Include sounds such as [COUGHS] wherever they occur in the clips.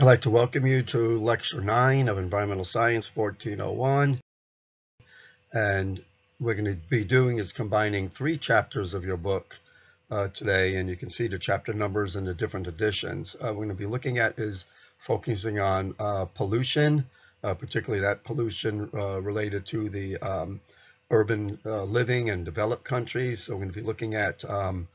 I'd like to welcome you to Lecture 9 of Environmental Science 1401. And we're going to be doing is combining three chapters of your book uh, today. And you can see the chapter numbers in the different editions. Uh, we're going to be looking at is focusing on uh, pollution, uh, particularly that pollution uh, related to the um, urban uh, living and developed countries. So we're going to be looking at um,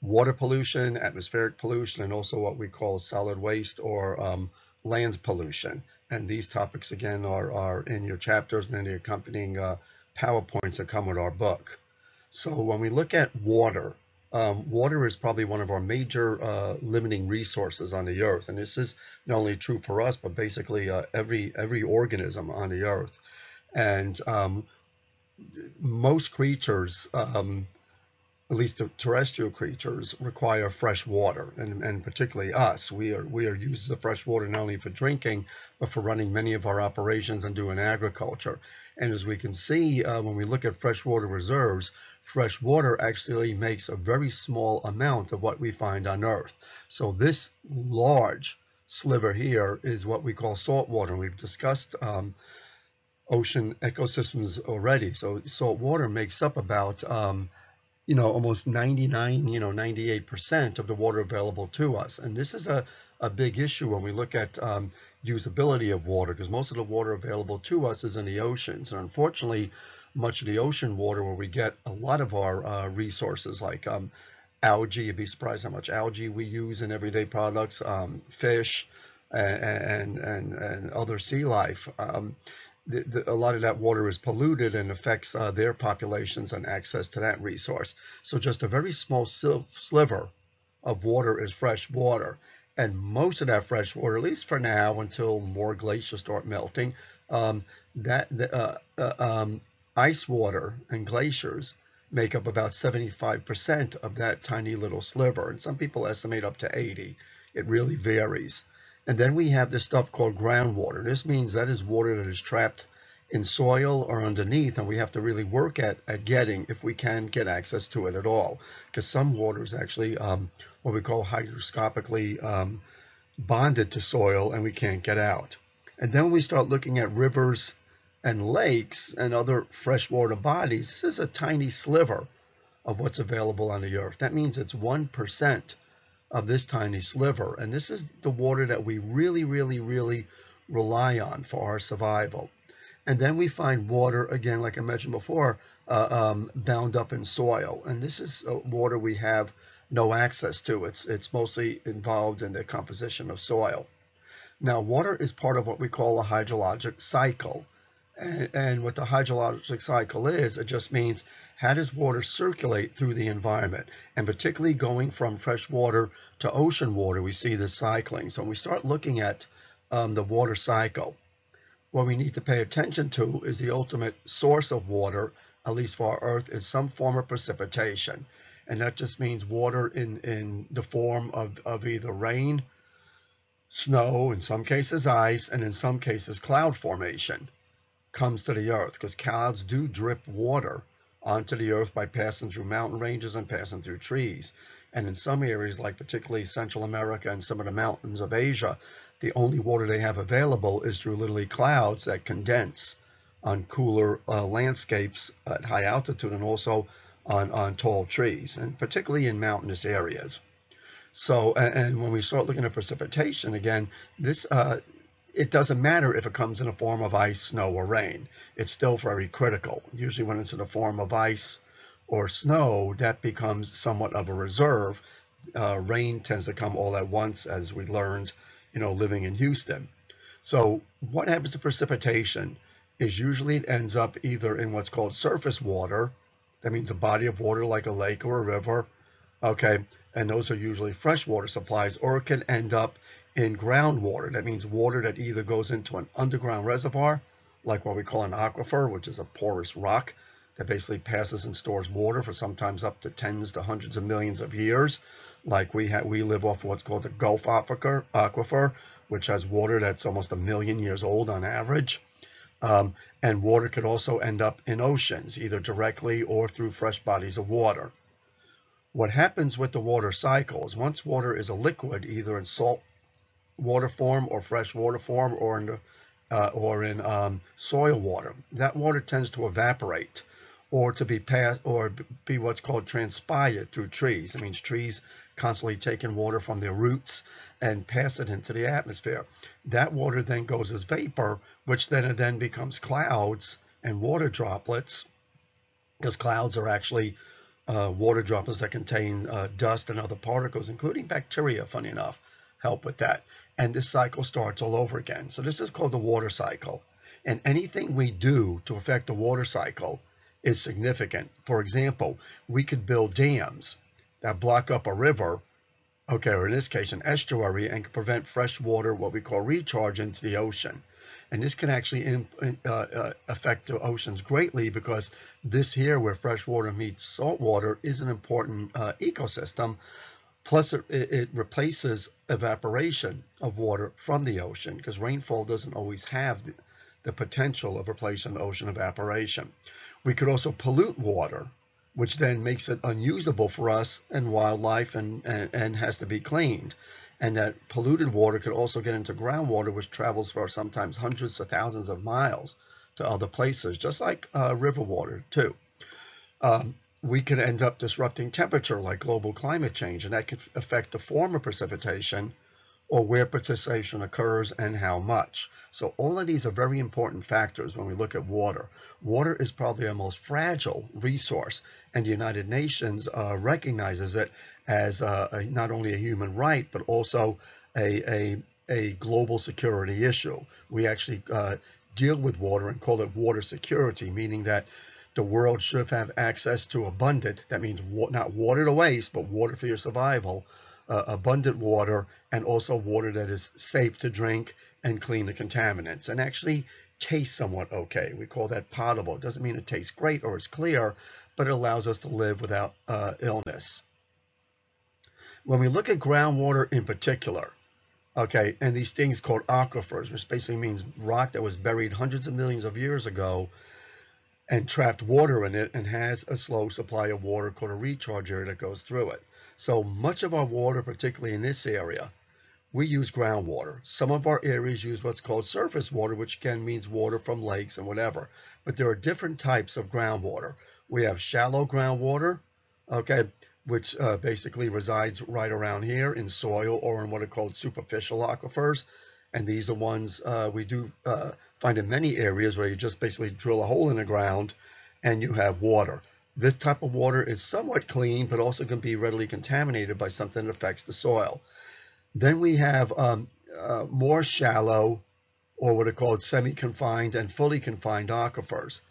water pollution, atmospheric pollution, and also what we call solid waste or um, land pollution. And these topics, again, are, are in your chapters and in the accompanying uh, PowerPoints that come with our book. So when we look at water, um, water is probably one of our major uh, limiting resources on the earth. And this is not only true for us, but basically uh, every, every organism on the earth. And um, most creatures um, at least the terrestrial creatures require fresh water. And, and particularly us we are we are users of fresh water not only for drinking but for running many of our operations and doing agriculture. And as we can see uh, when we look at freshwater reserves fresh water actually makes a very small amount of what we find on earth. So this large sliver here is what we call salt water. We've discussed um, ocean ecosystems already. So salt water makes up about um, you know, almost 99, you know, 98% of the water available to us. And this is a, a big issue when we look at um, usability of water, because most of the water available to us is in the oceans. And unfortunately, much of the ocean water where we get a lot of our uh, resources like um, algae, you'd be surprised how much algae we use in everyday products, um, fish, and, and, and, other sea life. Um, the, the, a lot of that water is polluted and affects uh, their populations and access to that resource. So just a very small sliver of water is fresh water. And most of that fresh water, at least for now, until more glaciers start melting, um, that uh, uh, um, ice water and glaciers make up about 75% of that tiny little sliver. And some people estimate up to 80. It really varies. And then we have this stuff called groundwater. This means that is water that is trapped in soil or underneath, and we have to really work at, at getting, if we can get access to it at all. Because some water is actually um, what we call hygroscopically um, bonded to soil, and we can't get out. And then we start looking at rivers and lakes and other freshwater bodies. This is a tiny sliver of what's available on the earth. That means it's 1% of this tiny sliver. And this is the water that we really, really, really rely on for our survival. And then we find water, again, like I mentioned before, uh, um, bound up in soil. And this is uh, water we have no access to. It's, it's mostly involved in the composition of soil. Now, water is part of what we call a hydrologic cycle. And, and what the hydrologic cycle is, it just means how does water circulate through the environment? And particularly going from fresh water to ocean water, we see this cycling. So when we start looking at um, the water cycle, what we need to pay attention to is the ultimate source of water, at least for our Earth, is some form of precipitation. And that just means water in, in the form of, of either rain, snow, in some cases ice, and in some cases cloud formation comes to the earth because clouds do drip water onto the earth by passing through mountain ranges and passing through trees. And in some areas, like particularly Central America and some of the mountains of Asia, the only water they have available is through literally clouds that condense on cooler uh, landscapes at high altitude and also on, on tall trees, and particularly in mountainous areas. So, and, when we start looking at precipitation, again, this uh, it doesn't matter if it comes in a form of ice, snow, or rain. It's still very critical. Usually when it's in the form of ice or snow, that becomes somewhat of a reserve. Uh, rain tends to come all at once, as we learned, you know, living in Houston. So what happens to precipitation is usually it ends up either in what's called surface water. That means a body of water like a lake or a river. Okay, and those are usually freshwater supplies, or it can end up in groundwater. That means water that either goes into an underground reservoir, like what we call an aquifer, which is a porous rock that basically passes and stores water for sometimes up to tens to hundreds of millions of years. Like we have, we live off what's called the Gulf aquifer, aquifer, which has water that's almost a million years old on average. Um, and water could also end up in oceans, either directly or through fresh bodies of water. What happens with the water cycle is once water is a liquid, either in salt water form or fresh water form or in uh, or in um, soil water. That water tends to evaporate or to be passed or be what's called transpired through trees. It means trees constantly taking water from their roots and pass it into the atmosphere. That water then goes as vapor, which then then becomes clouds and water droplets, because clouds are actually uh, water droplets that contain uh, dust and other particles, including bacteria, funny enough, help with that. And this cycle starts all over again. So this is called the water cycle. And anything we do to affect the water cycle is significant. For example, we could build dams that block up a river, okay, or in this case, an estuary, and can prevent fresh water, what we call recharge, into the ocean. And this can actually uh, uh, affect the oceans greatly because this here, where fresh water meets salt water, is an important uh, ecosystem. Plus, it, it replaces evaporation of water from the ocean because rainfall doesn't always have the, the potential of replacing ocean evaporation. We could also pollute water, which then makes it unusable for us and wildlife and, and, and has to be cleaned. And that polluted water could also get into groundwater, which travels for sometimes hundreds of thousands of miles to other places, just like uh, river water too. Um, we can end up disrupting temperature like global climate change, and that can affect the form of precipitation or where precipitation occurs and how much. So all of these are very important factors when we look at water. Water is probably our most fragile resource, and the United Nations uh, recognizes it as uh, a, not only a human right, but also a, a, a global security issue. We actually uh, deal with water and call it water security, meaning that the world should have access to abundant, that means not water to waste, but water for your survival, uh, abundant water and also water that is safe to drink and clean the contaminants and actually tastes somewhat okay. We call that potable. It doesn't mean it tastes great or is clear, but it allows us to live without uh, illness. When we look at groundwater in particular, okay, and these things called aquifers, which basically means rock that was buried hundreds of millions of years ago and trapped water in it and has a slow supply of water called a recharge area that goes through it. So much of our water, particularly in this area, we use groundwater. Some of our areas use what's called surface water, which again means water from lakes and whatever. But there are different types of groundwater. We have shallow groundwater, okay, which uh, basically resides right around here in soil or in what are called superficial aquifers. And these are ones uh, we do uh, find in many areas where you just basically drill a hole in the ground and you have water. This type of water is somewhat clean, but also can be readily contaminated by something that affects the soil. Then we have um, uh, more shallow, or what are called semi-confined and fully confined aquifers.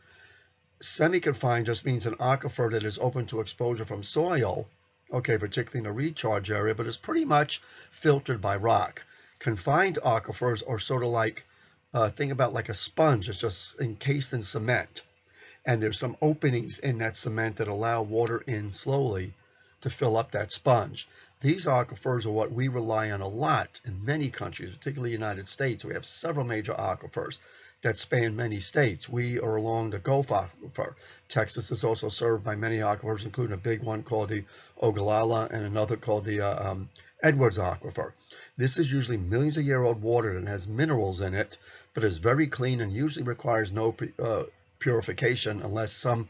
Semi-confined just means an aquifer that is open to exposure from soil, okay, particularly in a recharge area, but is pretty much filtered by rock. Confined aquifers are sort of like, uh, think about like a sponge, it's just encased in cement and there's some openings in that cement that allow water in slowly to fill up that sponge. These aquifers are what we rely on a lot in many countries, particularly the United States. We have several major aquifers that span many states. We are along the Gulf Aquifer. Texas is also served by many aquifers, including a big one called the Ogallala and another called the uh, um, Edwards Aquifer. This is usually millions of year old water and has minerals in it, but is very clean and usually requires no uh, purification unless some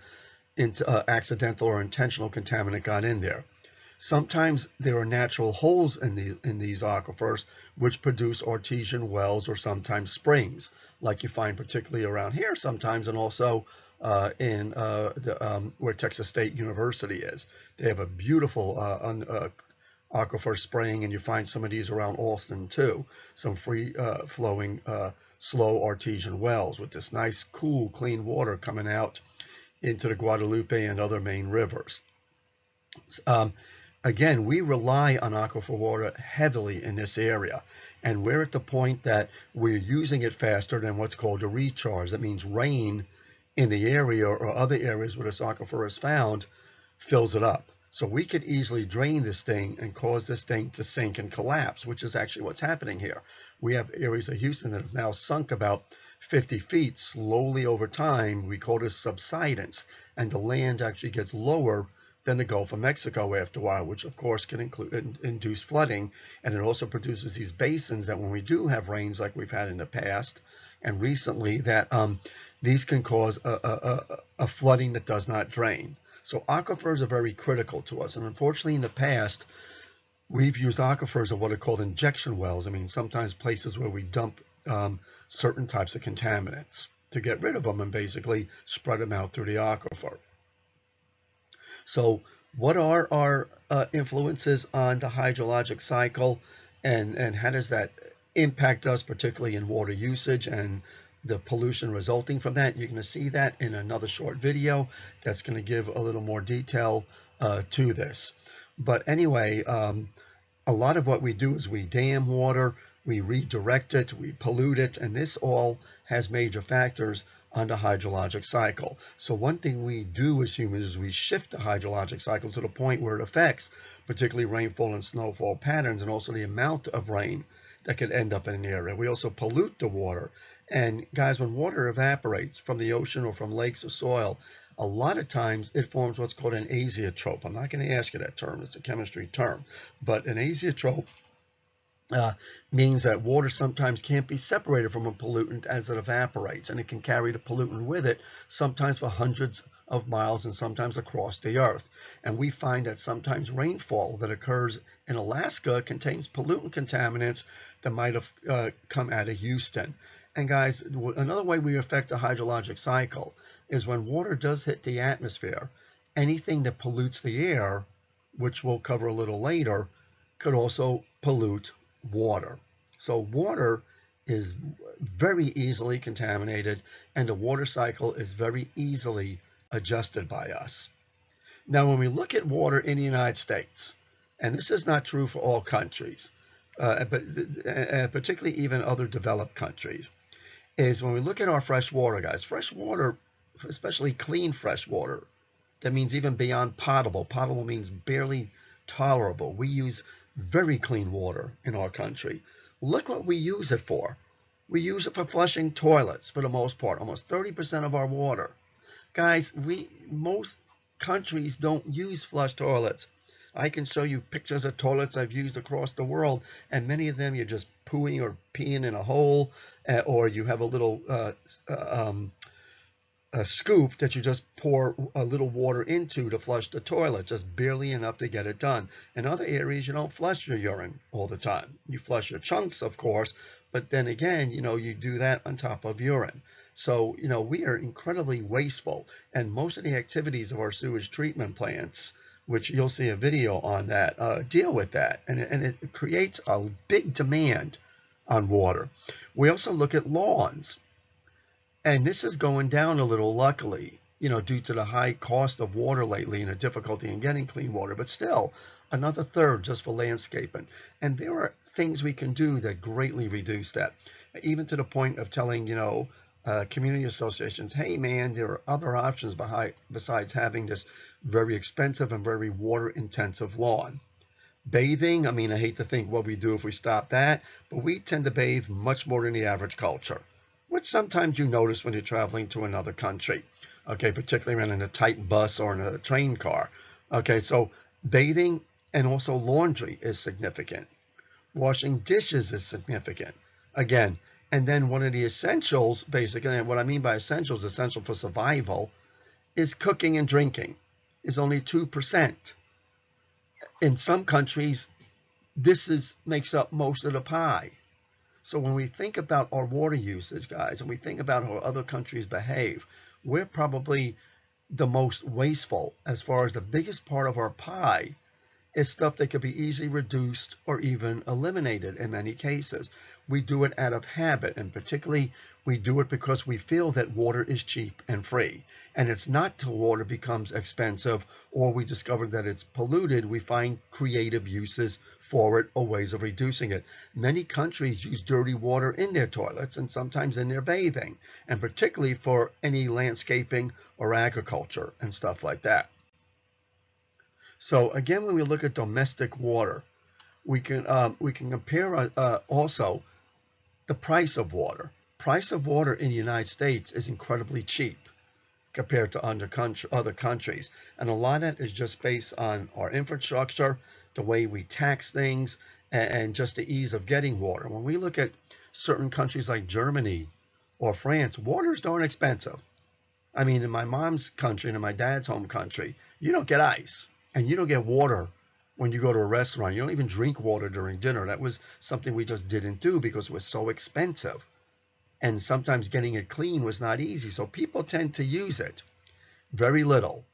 uh, accidental or intentional contaminant got in there. Sometimes there are natural holes in, the, in these aquifers which produce artesian wells or sometimes springs, like you find particularly around here sometimes and also uh, in uh, the, um, where Texas State University is. They have a beautiful uh, un, uh, aquifer spring, and you find some of these around Austin too. Some free uh, flowing uh, slow artesian wells with this nice, cool, clean water coming out into the Guadalupe and other main rivers. Um, again, we rely on aquifer water heavily in this area, and we're at the point that we're using it faster than what's called a recharge. That means rain in the area or other areas where this aquifer is found fills it up. So we could easily drain this thing and cause this thing to sink and collapse, which is actually what's happening here. We have areas of Houston that have now sunk about 50 feet slowly over time. We call this subsidence, and the land actually gets lower than the Gulf of Mexico after a while, which of course can include in, induce flooding. And it also produces these basins that when we do have rains like we've had in the past and recently, that um, these can cause a, a, a, a flooding that does not drain. So aquifers are very critical to us. And unfortunately, in the past, we've used aquifers of what are called injection wells. I mean, sometimes places where we dump um, certain types of contaminants to get rid of them and basically spread them out through the aquifer. So what are our uh, influences on the hydrologic cycle and, and how does that impact us, particularly in water usage and the pollution resulting from that? You're going to see that in another short video that's going to give a little more detail uh, to this. But anyway, um, a lot of what we do is we dam water, we redirect it, we pollute it, and this all has major factors on the hydrologic cycle. So one thing we do as humans is we shift the hydrologic cycle to the point where it affects particularly rainfall and snowfall patterns and also the amount of rain that could end up in an area. We also pollute the water. And guys, when water evaporates from the ocean or from lakes or soil, a lot of times it forms what's called an azeotrope. I'm not going to ask you that term. It's a chemistry term. But an azeotrope uh, means that water sometimes can't be separated from a pollutant as it evaporates, and it can carry the pollutant with it, sometimes for hundreds of miles and sometimes across the earth. And we find that sometimes rainfall that occurs in Alaska contains pollutant contaminants that might have uh, come out of Houston. And guys, another way we affect the hydrologic cycle is when water does hit the atmosphere, anything that pollutes the air, which we'll cover a little later, could also pollute water. So water is very easily contaminated and the water cycle is very easily adjusted by us. Now, when we look at water in the United States, and this is not true for all countries, uh, but uh, particularly even other developed countries, is when we look at our fresh water, guys, fresh water, especially clean fresh water, that means even beyond potable. Potable means barely tolerable. We use very clean water in our country. Look what we use it for. We use it for flushing toilets for the most part, almost 30% of our water. Guys, we most countries don't use flush toilets. I can show you pictures of toilets I've used across the world, and many of them you're just pooing or peeing in a hole, uh, or you have a little uh, uh, um, a scoop that you just pour a little water into to flush the toilet, just barely enough to get it done. In other areas, you don't flush your urine all the time. You flush your chunks, of course, but then again, you know, you do that on top of urine. So, you know, we are incredibly wasteful, and most of the activities of our sewage treatment plants which you'll see a video on that, uh, deal with that. And, and it creates a big demand on water. We also look at lawns. And this is going down a little, luckily, you know, due to the high cost of water lately and the difficulty in getting clean water, but still another third just for landscaping. And there are things we can do that greatly reduce that, even to the point of telling, you know, uh, community associations, hey man, there are other options behind, besides having this very expensive and very water intensive lawn. Bathing, I mean, I hate to think what we do if we stop that, but we tend to bathe much more than the average culture, which sometimes you notice when you're traveling to another country, okay, particularly when in a tight bus or in a train car. Okay, so bathing and also laundry is significant. Washing dishes is significant. Again, and then one of the essentials, basically, and what I mean by essentials, essential for survival, is cooking and drinking, is only 2%. In some countries, this is makes up most of the pie. So when we think about our water usage, guys, and we think about how other countries behave, we're probably the most wasteful as far as the biggest part of our pie is stuff that could be easily reduced or even eliminated in many cases. We do it out of habit, and particularly we do it because we feel that water is cheap and free. And it's not till water becomes expensive or we discover that it's polluted, we find creative uses for it or ways of reducing it. Many countries use dirty water in their toilets and sometimes in their bathing, and particularly for any landscaping or agriculture and stuff like that. So again, when we look at domestic water, we can um, we can compare uh, uh, also the price of water. Price of water in the United States is incredibly cheap compared to other, country, other countries. And a lot of that is just based on our infrastructure, the way we tax things, and, and just the ease of getting water. When we look at certain countries like Germany or France, water's darn expensive. I mean, in my mom's country and in my dad's home country, you don't get ice and you don't get water when you go to a restaurant. You don't even drink water during dinner. That was something we just didn't do because it was so expensive. And sometimes getting it clean was not easy. So people tend to use it very little.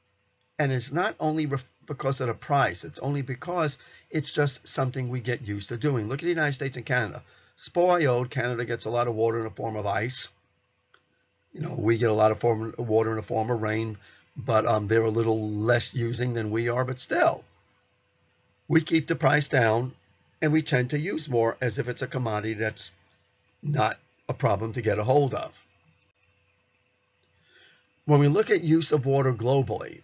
And it's not only because of the price, it's only because it's just something we get used to doing. Look at the United States and Canada. Spoiled, Canada gets a lot of water in the form of ice. You know, we get a lot of form, water in the form of rain, but um, they're a little less using than we are, but still we keep the price down and we tend to use more as if it's a commodity that's not a problem to get a hold of. When we look at use of water globally,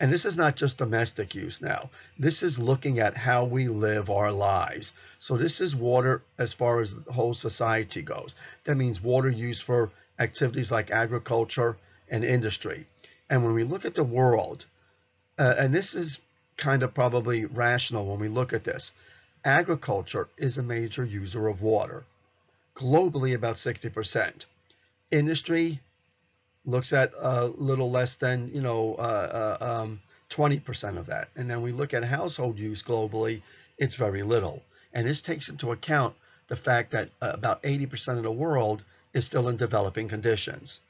and this is not just domestic use now, this is looking at how we live our lives. So this is water as far as the whole society goes. That means water used for activities like agriculture and industry. And when we look at the world, uh, and this is kind of probably rational when we look at this. Agriculture is a major user of water, globally about 60%. Industry looks at a little less than, you know, uh, uh, um, 20% of that. And then we look at household use globally, it's very little. And this takes into account the fact that uh, about 80% of the world is still in developing conditions.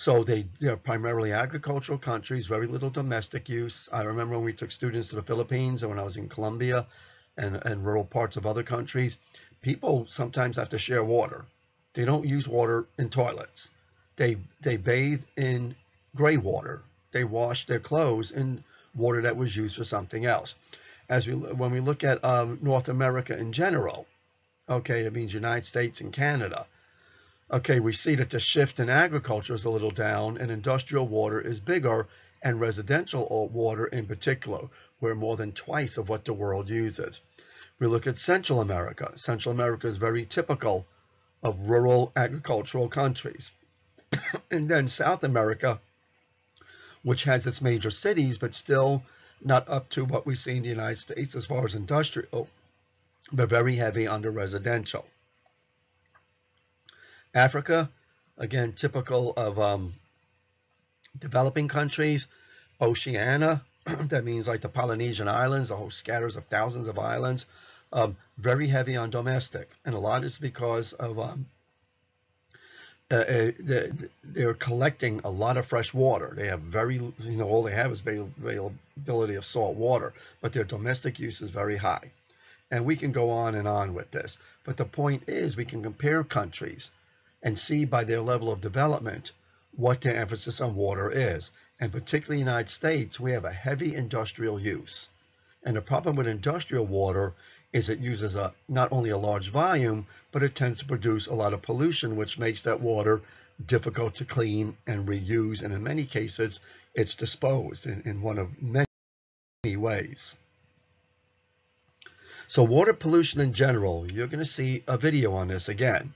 So they, they're primarily agricultural countries, very little domestic use. I remember when we took students to the Philippines and when I was in Colombia and, and rural parts of other countries, people sometimes have to share water. They don't use water in toilets. They, they bathe in gray water. They wash their clothes in water that was used for something else. As we, when we look at um, North America in general, okay, it means United States and Canada, Okay, we see that the shift in agriculture is a little down and industrial water is bigger and residential water in particular, where more than twice of what the world uses. We look at Central America. Central America is very typical of rural agricultural countries. [COUGHS] and then South America, which has its major cities, but still not up to what we see in the United States as far as industrial, but very heavy under residential. Africa, again, typical of um, developing countries. Oceania, [CLEARS THROAT] that means like the Polynesian Islands, the whole scatters of thousands of islands. Um, very heavy on domestic. And a lot is because of um, uh, uh they're collecting a lot of fresh water. They have very, you know, all they have is availability of salt water, but their domestic use is very high. And we can go on and on with this. But the point is we can compare countries and see by their level of development what their emphasis on water is. And particularly in the United States, we have a heavy industrial use. And the problem with industrial water is it uses a not only a large volume, but it tends to produce a lot of pollution, which makes that water difficult to clean and reuse. And in many cases, it's disposed in, in one of many ways. So water pollution in general, you're going to see a video on this again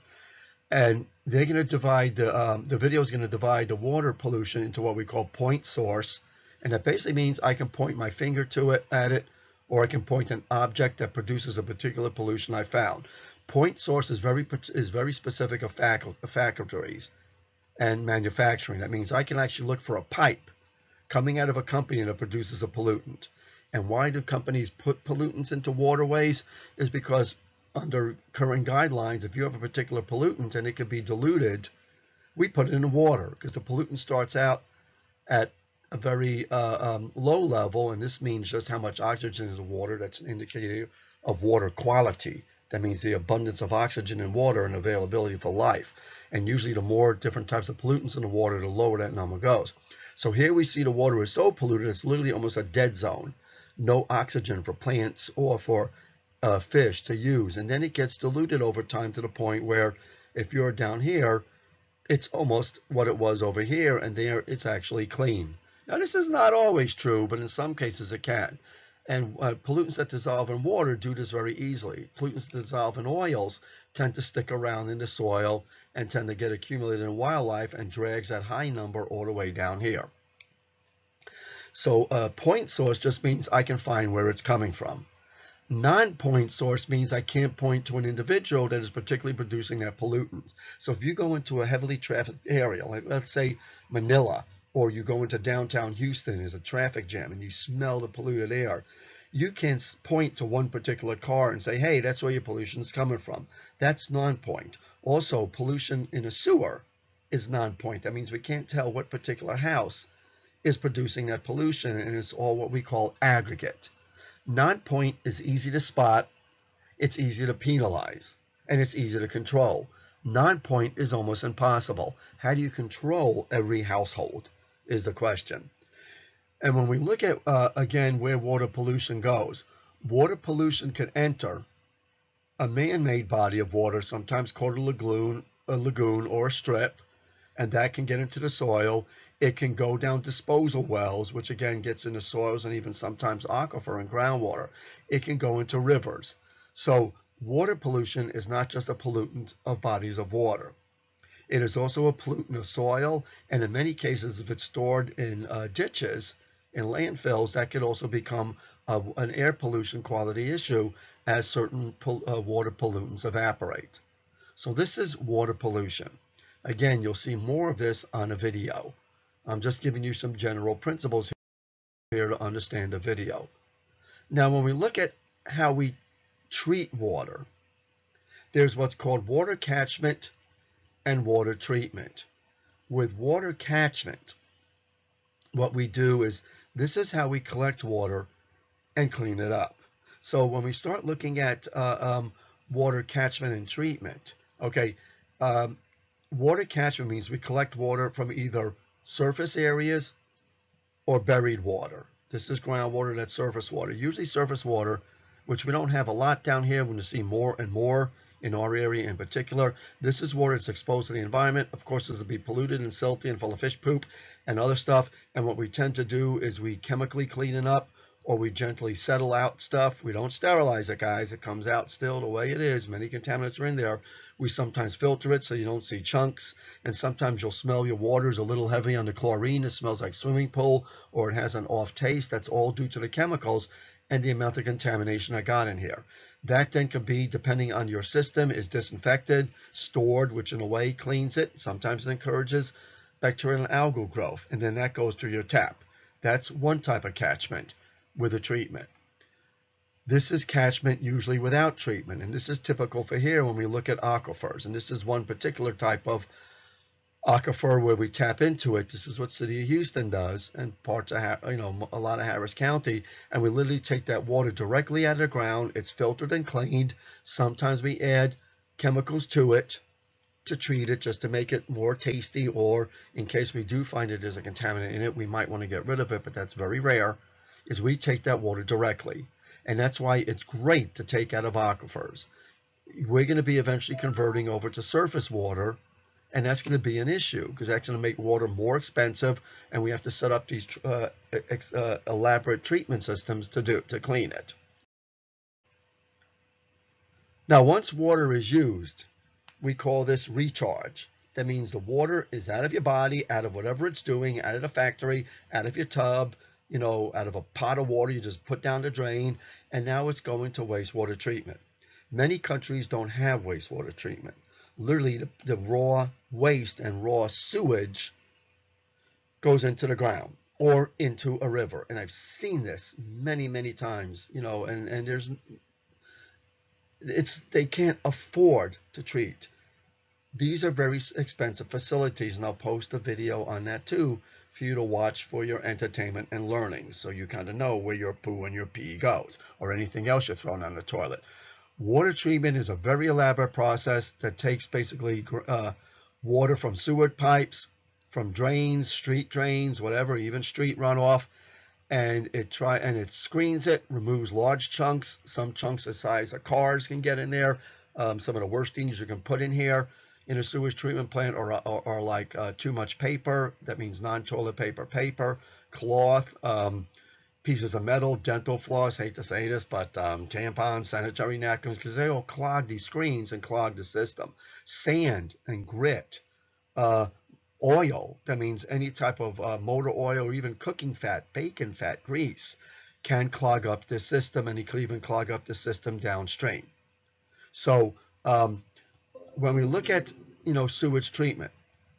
and they're going to divide the um, the video is going to divide the water pollution into what we call point source, and that basically means I can point my finger to it at it, or I can point an object that produces a particular pollution I found. Point source is very is very specific of factories and manufacturing. That means I can actually look for a pipe coming out of a company that produces a pollutant. And why do companies put pollutants into waterways? Is because under current guidelines, if you have a particular pollutant and it could be diluted, we put it in the water because the pollutant starts out at a very uh, um, low level, and this means just how much oxygen is in water. That's an indicator of water quality. That means the abundance of oxygen in water and availability for life. And usually the more different types of pollutants in the water, the lower that number goes. So here we see the water is so polluted, it's literally almost a dead zone. No oxygen for plants or for uh, fish to use. And then it gets diluted over time to the point where if you're down here, it's almost what it was over here, and there it's actually clean. Now, this is not always true, but in some cases it can. And uh, pollutants that dissolve in water do this very easily. Pollutants that dissolve in oils tend to stick around in the soil and tend to get accumulated in wildlife and drags that high number all the way down here. So a point source just means I can find where it's coming from. Non-point source means I can't point to an individual that is particularly producing that pollutant. So if you go into a heavily trafficked area, like let's say Manila, or you go into downtown Houston, there's a traffic jam, and you smell the polluted air, you can point to one particular car and say, hey, that's where your pollution is coming from. That's non-point. Also, pollution in a sewer is non-point. That means we can't tell what particular house is producing that pollution, and it's all what we call aggregate. Non-point is easy to spot, it's easy to penalize, and it's easy to control. Non-point is almost impossible. How do you control every household? is the question. And when we look at, uh, again, where water pollution goes, water pollution can enter a man-made body of water, sometimes called a lagoon, a lagoon or a strip, and that can get into the soil. It can go down disposal wells, which again gets into soils and even sometimes aquifer and groundwater. It can go into rivers. So water pollution is not just a pollutant of bodies of water. It is also a pollutant of soil, and in many cases, if it's stored in uh, ditches, in landfills, that could also become a, an air pollution quality issue as certain pol uh, water pollutants evaporate. So this is water pollution. Again, you'll see more of this on a video. I'm just giving you some general principles here to understand the video. Now, when we look at how we treat water, there's what's called water catchment and water treatment. With water catchment, what we do is this is how we collect water and clean it up. So when we start looking at uh, um, water catchment and treatment, okay, um, water catchment means we collect water from either surface areas or buried water. This is groundwater, that's surface water. Usually surface water, which we don't have a lot down here. We're going to see more and more in our area in particular. This is water that's exposed to the environment. Of course, this will be polluted and silty and full of fish poop and other stuff. And what we tend to do is we chemically clean it up or we gently settle out stuff. We don't sterilize it, guys. It comes out still the way it is. Many contaminants are in there. We sometimes filter it so you don't see chunks. And sometimes you'll smell your water is a little heavy on the chlorine. It smells like swimming pool or it has an off taste. That's all due to the chemicals and the amount of contamination I got in here. That then could be, depending on your system, is disinfected, stored, which in a way cleans it. Sometimes it encourages bacterial and algal growth, and then that goes through your tap. That's one type of catchment with a treatment. This is catchment usually without treatment, and this is typical for here when we look at aquifers. And this is one particular type of aquifer where we tap into it. This is what City of Houston does and parts of, you know, a lot of Harris County. And we literally take that water directly out of the ground. It's filtered and cleaned. Sometimes we add chemicals to it to treat it just to make it more tasty or in case we do find it as a contaminant in it, we might want to get rid of it, but that's very rare, is we take that water directly. And that's why it's great to take out of aquifers. We're going to be eventually converting over to surface water and that's going to be an issue because that's going to make water more expensive and we have to set up these uh, uh, elaborate treatment systems to do to clean it. Now once water is used we call this recharge. That means the water is out of your body, out of whatever it's doing, out of the factory, out of your tub, you know, out of a pot of water you just put down the drain, and now it's going to wastewater treatment. Many countries don't have wastewater treatment literally the, the raw waste and raw sewage goes into the ground or into a river. And I've seen this many, many times, you know, and, and there's, it's, they can't afford to treat. These are very expensive facilities, and I'll post a video on that too for you to watch for your entertainment and learning so you kind of know where your poo and your pee goes or anything else you're throwing on the toilet. Water treatment is a very elaborate process that takes basically uh, water from sewer pipes, from drains, street drains, whatever, even street runoff, and it try and it screens it, removes large chunks. Some chunks the size of cars can get in there. Um, some of the worst things you can put in here in a sewage treatment plant are, are like uh, too much paper. That means non-toilet paper paper, cloth, um, pieces of metal, dental floss, hate to say this, but um, tampons, sanitary napkins, because they all clog these screens and clog the system. Sand and grit, uh, oil, that means any type of uh, motor oil or even cooking fat, bacon fat, grease, can clog up the system and it can even clog up the system downstream. So um, when we look at, you know, sewage treatment,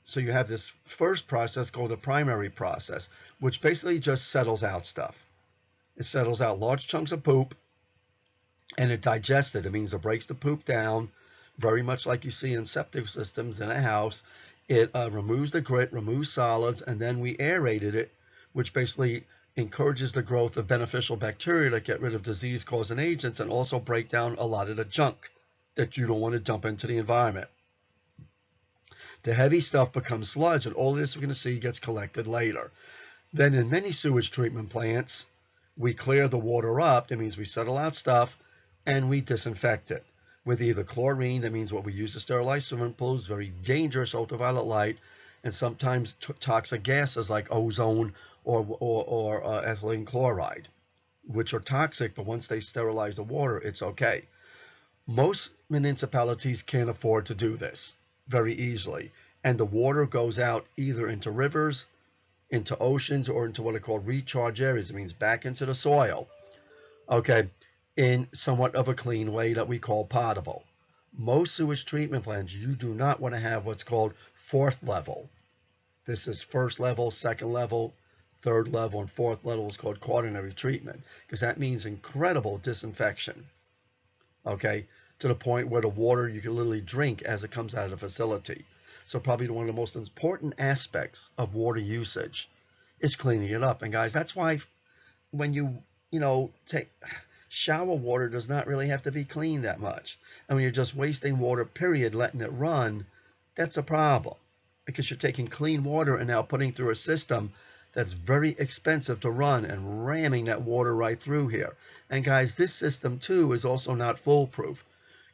so you have this first process called the primary process, which basically just settles out stuff. It settles out large chunks of poop and it digests it. It means it breaks the poop down, very much like you see in septic systems in a house. It uh, removes the grit, removes solids, and then we aerated it, which basically encourages the growth of beneficial bacteria that get rid of disease-causing agents and also break down a lot of the junk that you don't want to dump into the environment. The heavy stuff becomes sludge, and all this we're going to see gets collected later. Then in many sewage treatment plants, we clear the water up. That means we settle out stuff and we disinfect it with either chlorine, that means what we use to sterilize swimming pools, very dangerous ultraviolet light, and sometimes toxic gases like ozone or, or, or uh, ethylene chloride, which are toxic, but once they sterilize the water, it's okay. Most municipalities can't afford to do this very easily, and the water goes out either into rivers, into oceans or into what are called recharge areas. It means back into the soil, okay, in somewhat of a clean way that we call potable. Most sewage treatment plants, you do not want to have what's called fourth level. This is first level, second level, third level, and fourth level is called quaternary treatment because that means incredible disinfection, okay, to the point where the water you can literally drink as it comes out of the facility. So probably one of the most important aspects of water usage is cleaning it up. And guys, that's why when you, you know, take shower water does not really have to be cleaned that much. And when you're just wasting water, period, letting it run, that's a problem because you're taking clean water and now putting through a system that's very expensive to run and ramming that water right through here. And guys, this system too is also not foolproof.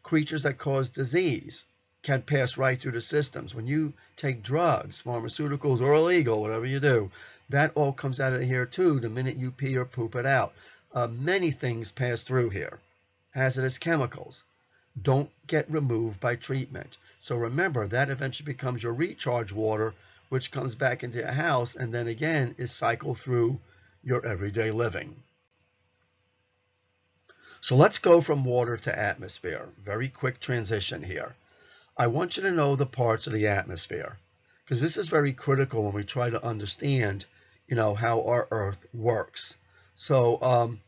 Creatures that cause disease can pass right through the systems. When you take drugs, pharmaceuticals, or illegal, whatever you do, that all comes out of here too the minute you pee or poop it out. Uh, many things pass through here. Hazardous chemicals don't get removed by treatment. So remember, that eventually becomes your recharge water, which comes back into your house and then again is cycled through your everyday living. So let's go from water to atmosphere. Very quick transition here. I want you to know the parts of the atmosphere because this is very critical when we try to understand, you know, how our Earth works. So um,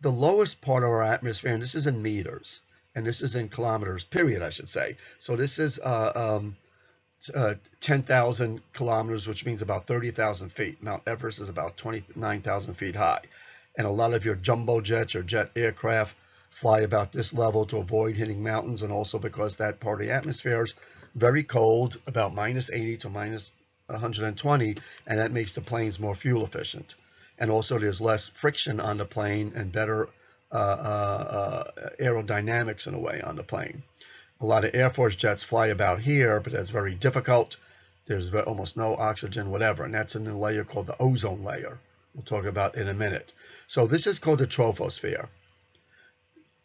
the lowest part of our atmosphere, and this is in meters, and this is in kilometers, period, I should say. So this is uh, um, uh, 10,000 kilometers, which means about 30,000 feet. Mount Everest is about 29,000 feet high. And a lot of your jumbo jets or jet aircraft fly about this level to avoid hitting mountains and also because that part of the atmosphere is very cold, about minus 80 to minus 120, and that makes the planes more fuel efficient. And also there's less friction on the plane and better uh, uh, uh, aerodynamics in a way on the plane. A lot of Air Force jets fly about here, but that's very difficult. There's almost no oxygen, whatever, and that's in a layer called the ozone layer. We'll talk about in a minute. So this is called the troposphere.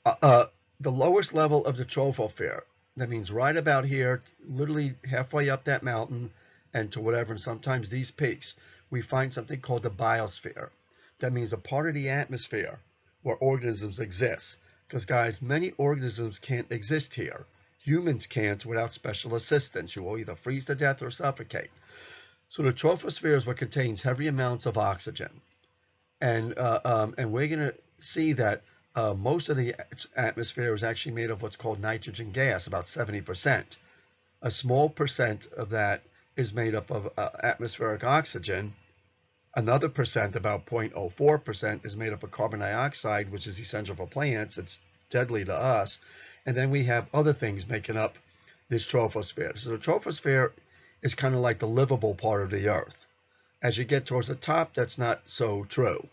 Uh, uh, the lowest level of the troposphere. That means right about here, literally halfway up that mountain and to whatever, and sometimes these peaks, we find something called the biosphere. That means a part of the atmosphere where organisms exist. Because guys, many organisms can't exist here. Humans can't without special assistance. You will either freeze to death or suffocate. So the troposphere is what contains heavy amounts of oxygen. And, uh, um, and we're going to see that uh, most of the atmosphere is actually made of what's called nitrogen gas, about 70%. A small percent of that is made up of uh, atmospheric oxygen. Another percent, about 0.04%, is made up of carbon dioxide, which is essential for plants. It's deadly to us. And then we have other things making up this troposphere. So the troposphere is kind of like the livable part of the Earth. As you get towards the top, that's not so true.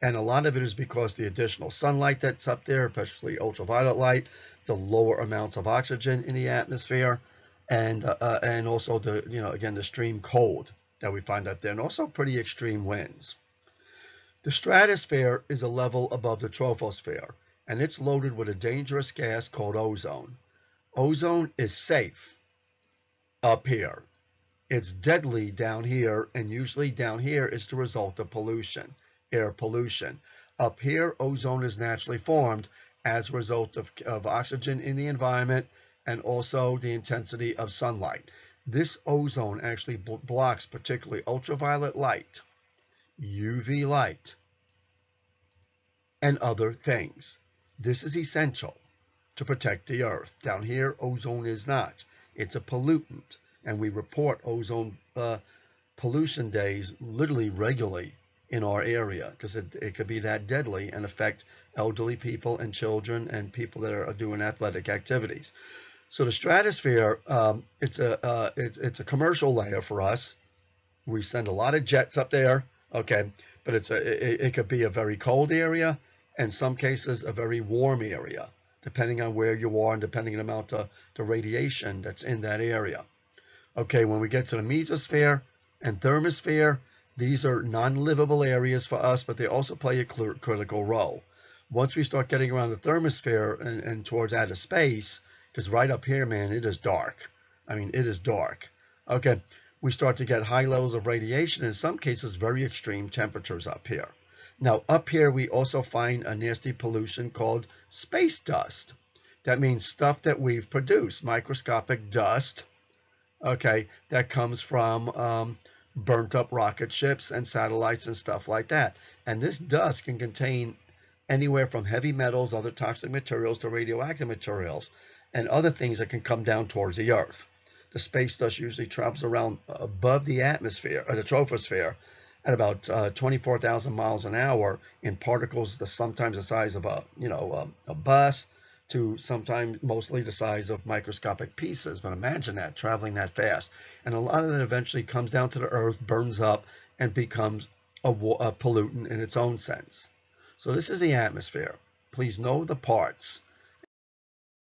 And a lot of it is because the additional sunlight that's up there, especially ultraviolet light, the lower amounts of oxygen in the atmosphere, and uh, uh, and also the you know again the extreme cold that we find up there, and also pretty extreme winds. The stratosphere is a level above the troposphere, and it's loaded with a dangerous gas called ozone. Ozone is safe up here. It's deadly down here, and usually down here is the result of pollution, air pollution. Up here, ozone is naturally formed as a result of, of oxygen in the environment and also the intensity of sunlight. This ozone actually blocks particularly ultraviolet light, UV light, and other things. This is essential to protect the earth. Down here, ozone is not. It's a pollutant, and we report ozone uh, pollution days literally regularly in our area because it, it could be that deadly and affect elderly people and children and people that are doing athletic activities. So the stratosphere, um, it's a uh, it's it's a commercial layer for us. We send a lot of jets up there, okay, but it's a it, it could be a very cold area, and some cases a very warm area, depending on where you are and depending on the amount of the radiation that's in that area. Okay, when we get to the mesosphere and thermosphere, these are non-livable areas for us, but they also play a critical role. Once we start getting around the thermosphere and, and towards outer space, because right up here, man, it is dark. I mean, it is dark. Okay, we start to get high levels of radiation, in some cases, very extreme temperatures up here. Now, up here, we also find a nasty pollution called space dust. That means stuff that we've produced, microscopic dust, okay, that comes from um, burnt up rocket ships and satellites and stuff like that. And this dust can contain anywhere from heavy metals, other toxic materials, to radioactive materials and other things that can come down towards the Earth. The space dust usually travels around above the atmosphere, or the troposphere, at about uh, 24,000 miles an hour in particles the sometimes the size of a you know a, um, a bus to sometimes mostly the size of microscopic pieces. But imagine that traveling that fast, and a lot of that eventually comes down to the Earth, burns up, and becomes a, a pollutant in its own sense. So this is the atmosphere. Please know the parts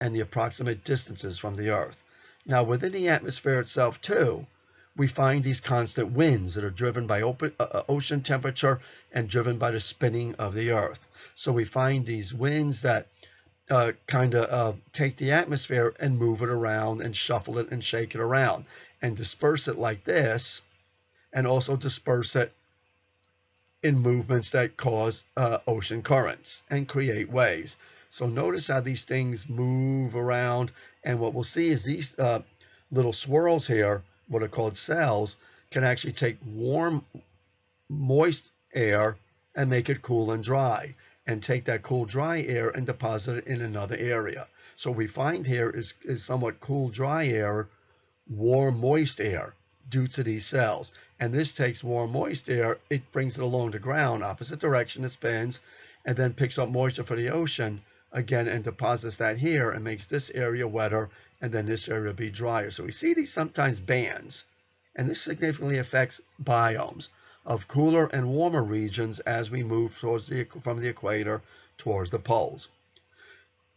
and the approximate distances from the Earth. Now, within the atmosphere itself, too, we find these constant winds that are driven by open, uh, uh ocean temperature and driven by the spinning of the Earth. So we find these winds that uh, kind of uh, take the atmosphere and move it around and shuffle it and shake it around and disperse it like this and also disperse it in movements that cause uh, ocean currents and create waves. So notice how these things move around. And what we'll see is these uh, little swirls here, what are called cells, can actually take warm, moist air and make it cool and dry and take that cool dry air and deposit it in another area. So we find here is, is somewhat cool dry air, warm moist air due to these cells. And this takes warm moist air, it brings it along the ground, opposite direction, it spins, and then picks up moisture for the ocean again and deposits that here and makes this area wetter and then this area be drier. So we see these sometimes bands and this significantly affects biomes of cooler and warmer regions as we move towards the, from the equator towards the poles.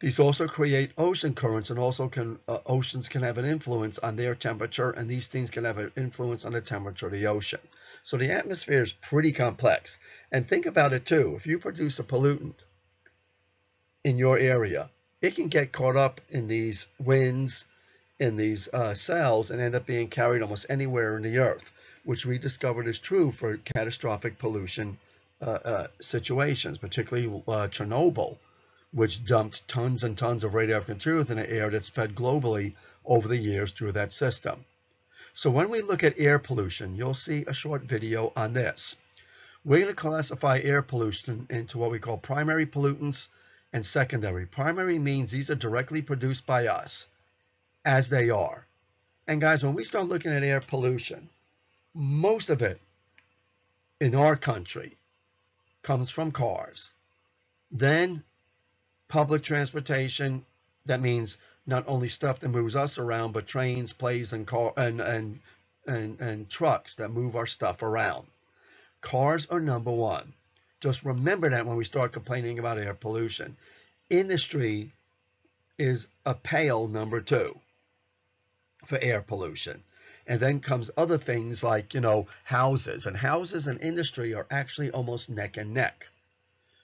These also create ocean currents and also can uh, oceans can have an influence on their temperature and these things can have an influence on the temperature of the ocean. So the atmosphere is pretty complex. And think about it too. If you produce a pollutant in your area. It can get caught up in these winds, in these uh, cells, and end up being carried almost anywhere in the earth, which we discovered is true for catastrophic pollution uh, uh, situations, particularly uh, Chernobyl, which dumped tons and tons of radioactive material in the air that spread globally over the years through that system. So when we look at air pollution, you'll see a short video on this. We're going to classify air pollution into what we call primary pollutants, and secondary. Primary means these are directly produced by us as they are. And guys, when we start looking at air pollution, most of it in our country comes from cars. Then public transportation, that means not only stuff that moves us around, but trains, planes, and car and and and, and trucks that move our stuff around. Cars are number one. Just remember that when we start complaining about air pollution. Industry is a pale number two for air pollution. And then comes other things like, you know, houses. And houses and industry are actually almost neck and neck.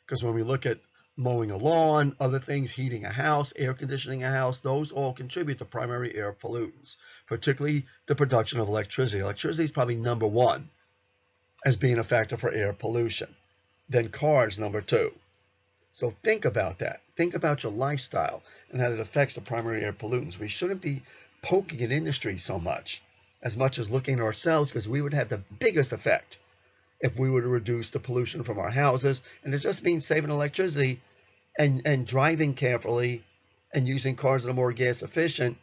Because when we look at mowing a lawn, other things, heating a house, air conditioning a house, those all contribute to primary air pollutants, particularly the production of electricity. Electricity is probably number one as being a factor for air pollution. Then cars, number two. So think about that. Think about your lifestyle and how it affects the primary air pollutants. We shouldn't be poking at industry so much, as much as looking at ourselves, because we would have the biggest effect if we were to reduce the pollution from our houses. And it just means saving electricity and, and driving carefully and using cars that are more gas efficient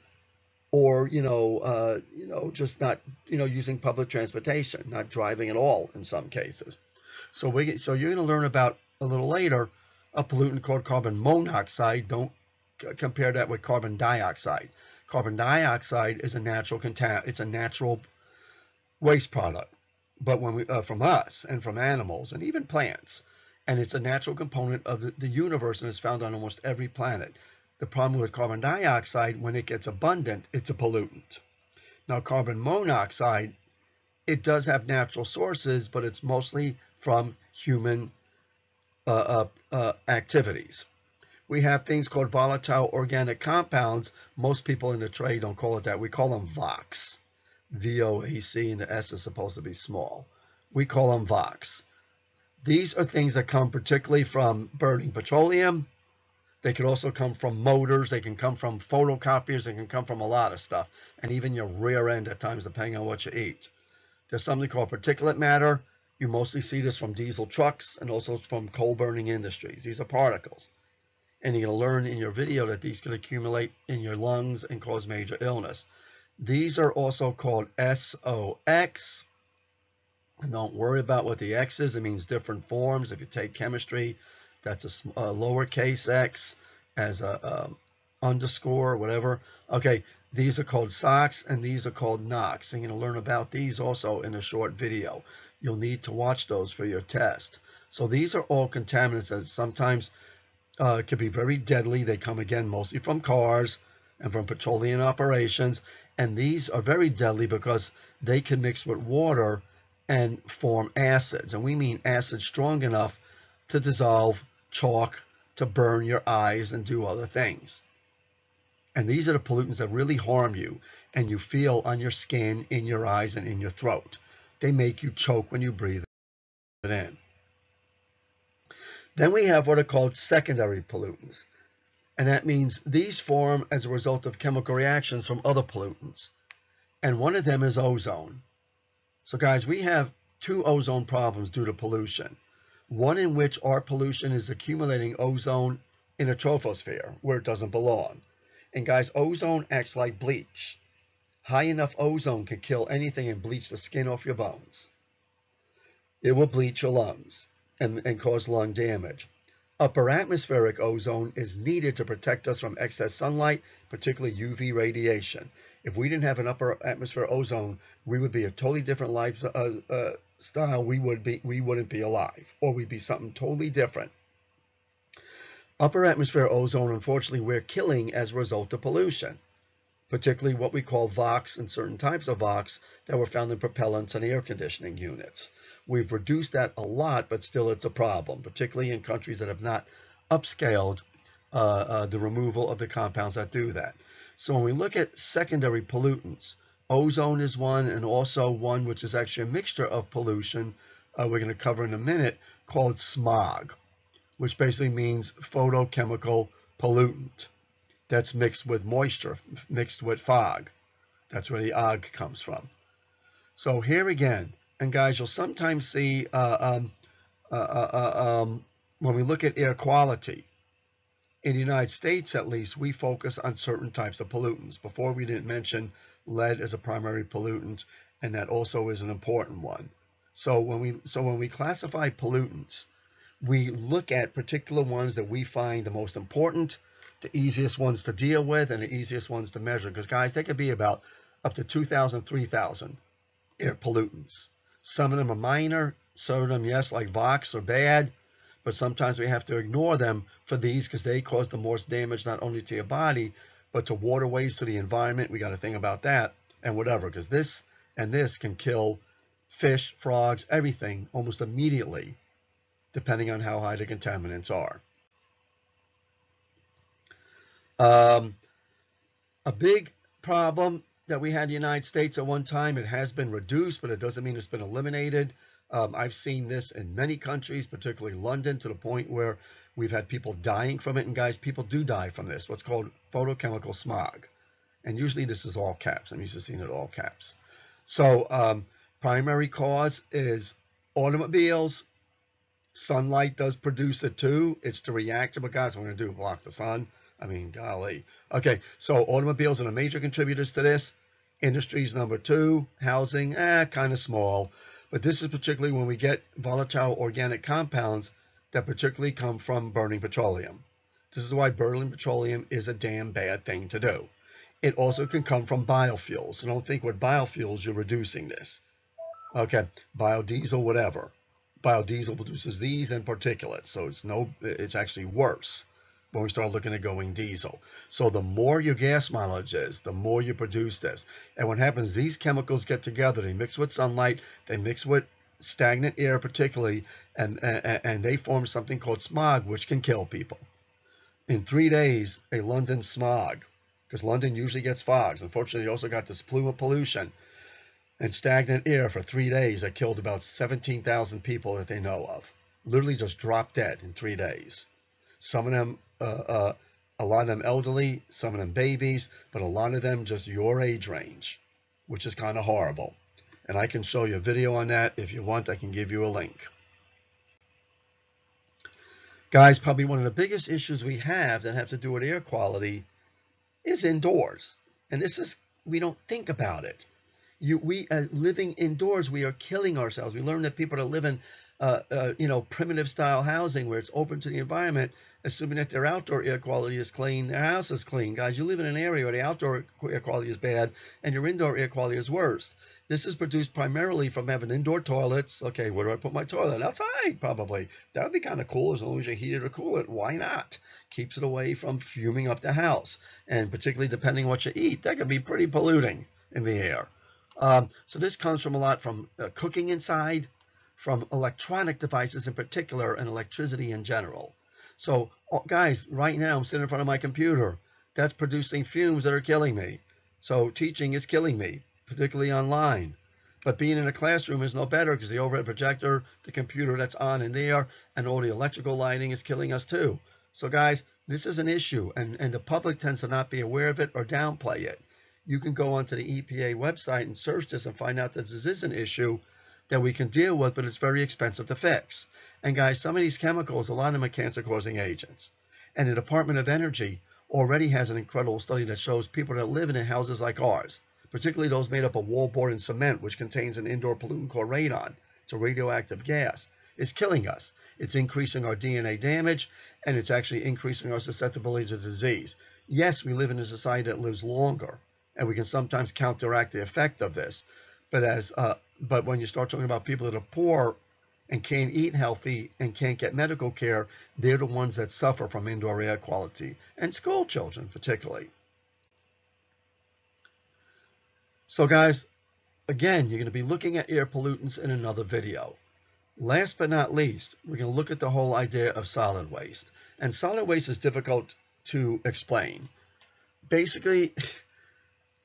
or, you know, uh, you know, just not, you know, using public transportation, not driving at all in some cases. So we, so you're going to learn about a little later a pollutant called carbon monoxide. Don't compare that with carbon dioxide. Carbon dioxide is a natural contam it's a natural waste product, but when we uh, from us and from animals and even plants, and it's a natural component of the, the universe and is found on almost every planet. The problem with carbon dioxide, when it gets abundant, it's a pollutant. Now, carbon monoxide, it does have natural sources, but it's mostly from human uh, uh, uh, activities. We have things called volatile organic compounds. Most people in the trade don't call it that. We call them VOCs. V-O-A-C, and the S is supposed to be small. We call them VOCs. These are things that come particularly from burning petroleum. They can also come from motors. They can come from photocopiers. They can come from a lot of stuff. And even your rear end at times, depending on what you eat. There's something called particulate matter. You mostly see this from diesel trucks and also from coal burning industries. These are particles. And you're going to learn in your video that these can accumulate in your lungs and cause major illness. These are also called SOx. And don't worry about what the X is. It means different forms. If you take chemistry, that's a, a lowercase x as a, a underscore or whatever. Okay, these are called SOx and these are called NOx. And you're to learn about these also in a short video. You'll need to watch those for your test. So these are all contaminants that sometimes uh, can be very deadly. They come again mostly from cars and from petroleum operations. And these are very deadly because they can mix with water and form acids. And we mean acids strong enough to dissolve chalk, to burn your eyes, and do other things. And these are the pollutants that really harm you and you feel on your skin, in your eyes, and in your throat. They make you choke when you breathe it in. Then we have what are called secondary pollutants. And that means these form as a result of chemical reactions from other pollutants. And one of them is ozone. So guys, we have two ozone problems due to pollution. One in which our pollution is accumulating ozone in a troposphere where it doesn't belong. And guys, ozone acts like bleach. High enough ozone can kill anything and bleach the skin off your bones. It will bleach your lungs and, and cause lung damage. Upper atmospheric ozone is needed to protect us from excess sunlight, particularly UV radiation. If we didn't have an upper atmosphere ozone, we would be a totally different lifestyle. Uh, uh, we would be we wouldn't be alive, or we'd be something totally different. Upper atmosphere ozone, unfortunately, we're killing as a result of pollution particularly what we call VOCs and certain types of VOCs that were found in propellants and air conditioning units. We've reduced that a lot, but still it's a problem, particularly in countries that have not upscaled uh, uh, the removal of the compounds that do that. So when we look at secondary pollutants, ozone is one, and also one which is actually a mixture of pollution uh, we're going to cover in a minute called smog, which basically means photochemical pollutant that's mixed with moisture, mixed with fog. That's where the og comes from. So here again, and guys, you'll sometimes see uh, um, uh, uh, uh, um, when we look at air quality, in the United States at least, we focus on certain types of pollutants. Before we didn't mention lead as a primary pollutant, and that also is an important one. So when we so when we classify pollutants, we look at particular ones that we find the most important the easiest ones to deal with and the easiest ones to measure. Because guys, they could be about up to 2,000, 3,000 air pollutants. Some of them are minor. Some of them, yes, like VOCs are bad. But sometimes we have to ignore them for these because they cause the most damage not only to your body, but to waterways, to the environment. We got to think about that and whatever. Because this And this can kill fish, frogs, everything almost immediately, depending on how high the contaminants are. Um, a big problem that we had in the United States at one time, it has been reduced, but it doesn't mean it's been eliminated. Um, I've seen this in many countries, particularly London, to the point where we've had people dying from it. And guys, people do die from this, what's called photochemical smog. And usually this is all caps. I'm used to seeing it all caps. So um, primary cause is automobiles. Sunlight does produce it too. It's the reactor, but guys, we're going to do block the sun. I mean, golly. Okay, so automobiles are the major contributors to this. Industries number two, housing, eh, kind of small. But this is particularly when we get volatile organic compounds that particularly come from burning petroleum. This is why burning petroleum is a damn bad thing to do. It also can come from biofuels. So don't think with biofuels you're reducing this. Okay, biodiesel, whatever. Biodiesel produces these and particulates, so it's no, it's actually worse when we start looking at going diesel. So the more your gas mileage is, the more you produce this. And what happens, these chemicals get together, they mix with sunlight, they mix with stagnant air particularly, and, and, and they form something called smog, which can kill people. In three days, a London smog, because London usually gets fogs. Unfortunately, you also got this plume of pollution and stagnant air for three days that killed about 17,000 people that they know of. Literally just dropped dead in three days. Some of them uh, uh, a lot of them elderly, some of them babies, but a lot of them just your age range, which is kind of horrible. And I can show you a video on that. If you want, I can give you a link. Guys, probably one of the biggest issues we have that have to do with air quality is indoors. And this is, we don't think about it. You, we uh, living indoors, we are killing ourselves. We learn that people are living uh, uh, you know, primitive style housing where it's open to the environment, assuming that their outdoor air quality is clean, their house is clean. Guys, you live in an area where the outdoor air quality is bad and your indoor air quality is worse. This is produced primarily from having indoor toilets. Okay, where do I put my toilet? Outside, probably. That would be kind of cool as long as you heat it or cool it. Why not? Keeps it away from fuming up the house. And particularly depending on what you eat, that could be pretty polluting in the air. Um, so this comes from a lot from uh, cooking inside, from electronic devices in particular and electricity in general. So oh, guys, right now I'm sitting in front of my computer. That's producing fumes that are killing me. So teaching is killing me, particularly online. But being in a classroom is no better because the overhead projector, the computer that's on in there, and all the electrical lighting is killing us too. So guys, this is an issue and, and the public tends to not be aware of it or downplay it. You can go onto the EPA website and search this and find out that this is an issue that we can deal with, but it's very expensive to fix. And guys, some of these chemicals, a lot of them are cancer-causing agents. And the Department of Energy already has an incredible study that shows people that live in houses like ours, particularly those made up of wallboard and cement, which contains an indoor pollutant called radon. It's a radioactive gas. It's killing us. It's increasing our DNA damage, and it's actually increasing our susceptibility to disease. Yes, we live in a society that lives longer, and we can sometimes counteract the effect of this. But as uh, but when you start talking about people that are poor and can't eat healthy and can't get medical care, they're the ones that suffer from indoor air quality, and school children particularly. So guys, again, you're going to be looking at air pollutants in another video. Last but not least, we're going to look at the whole idea of solid waste. And solid waste is difficult to explain. Basically, [LAUGHS]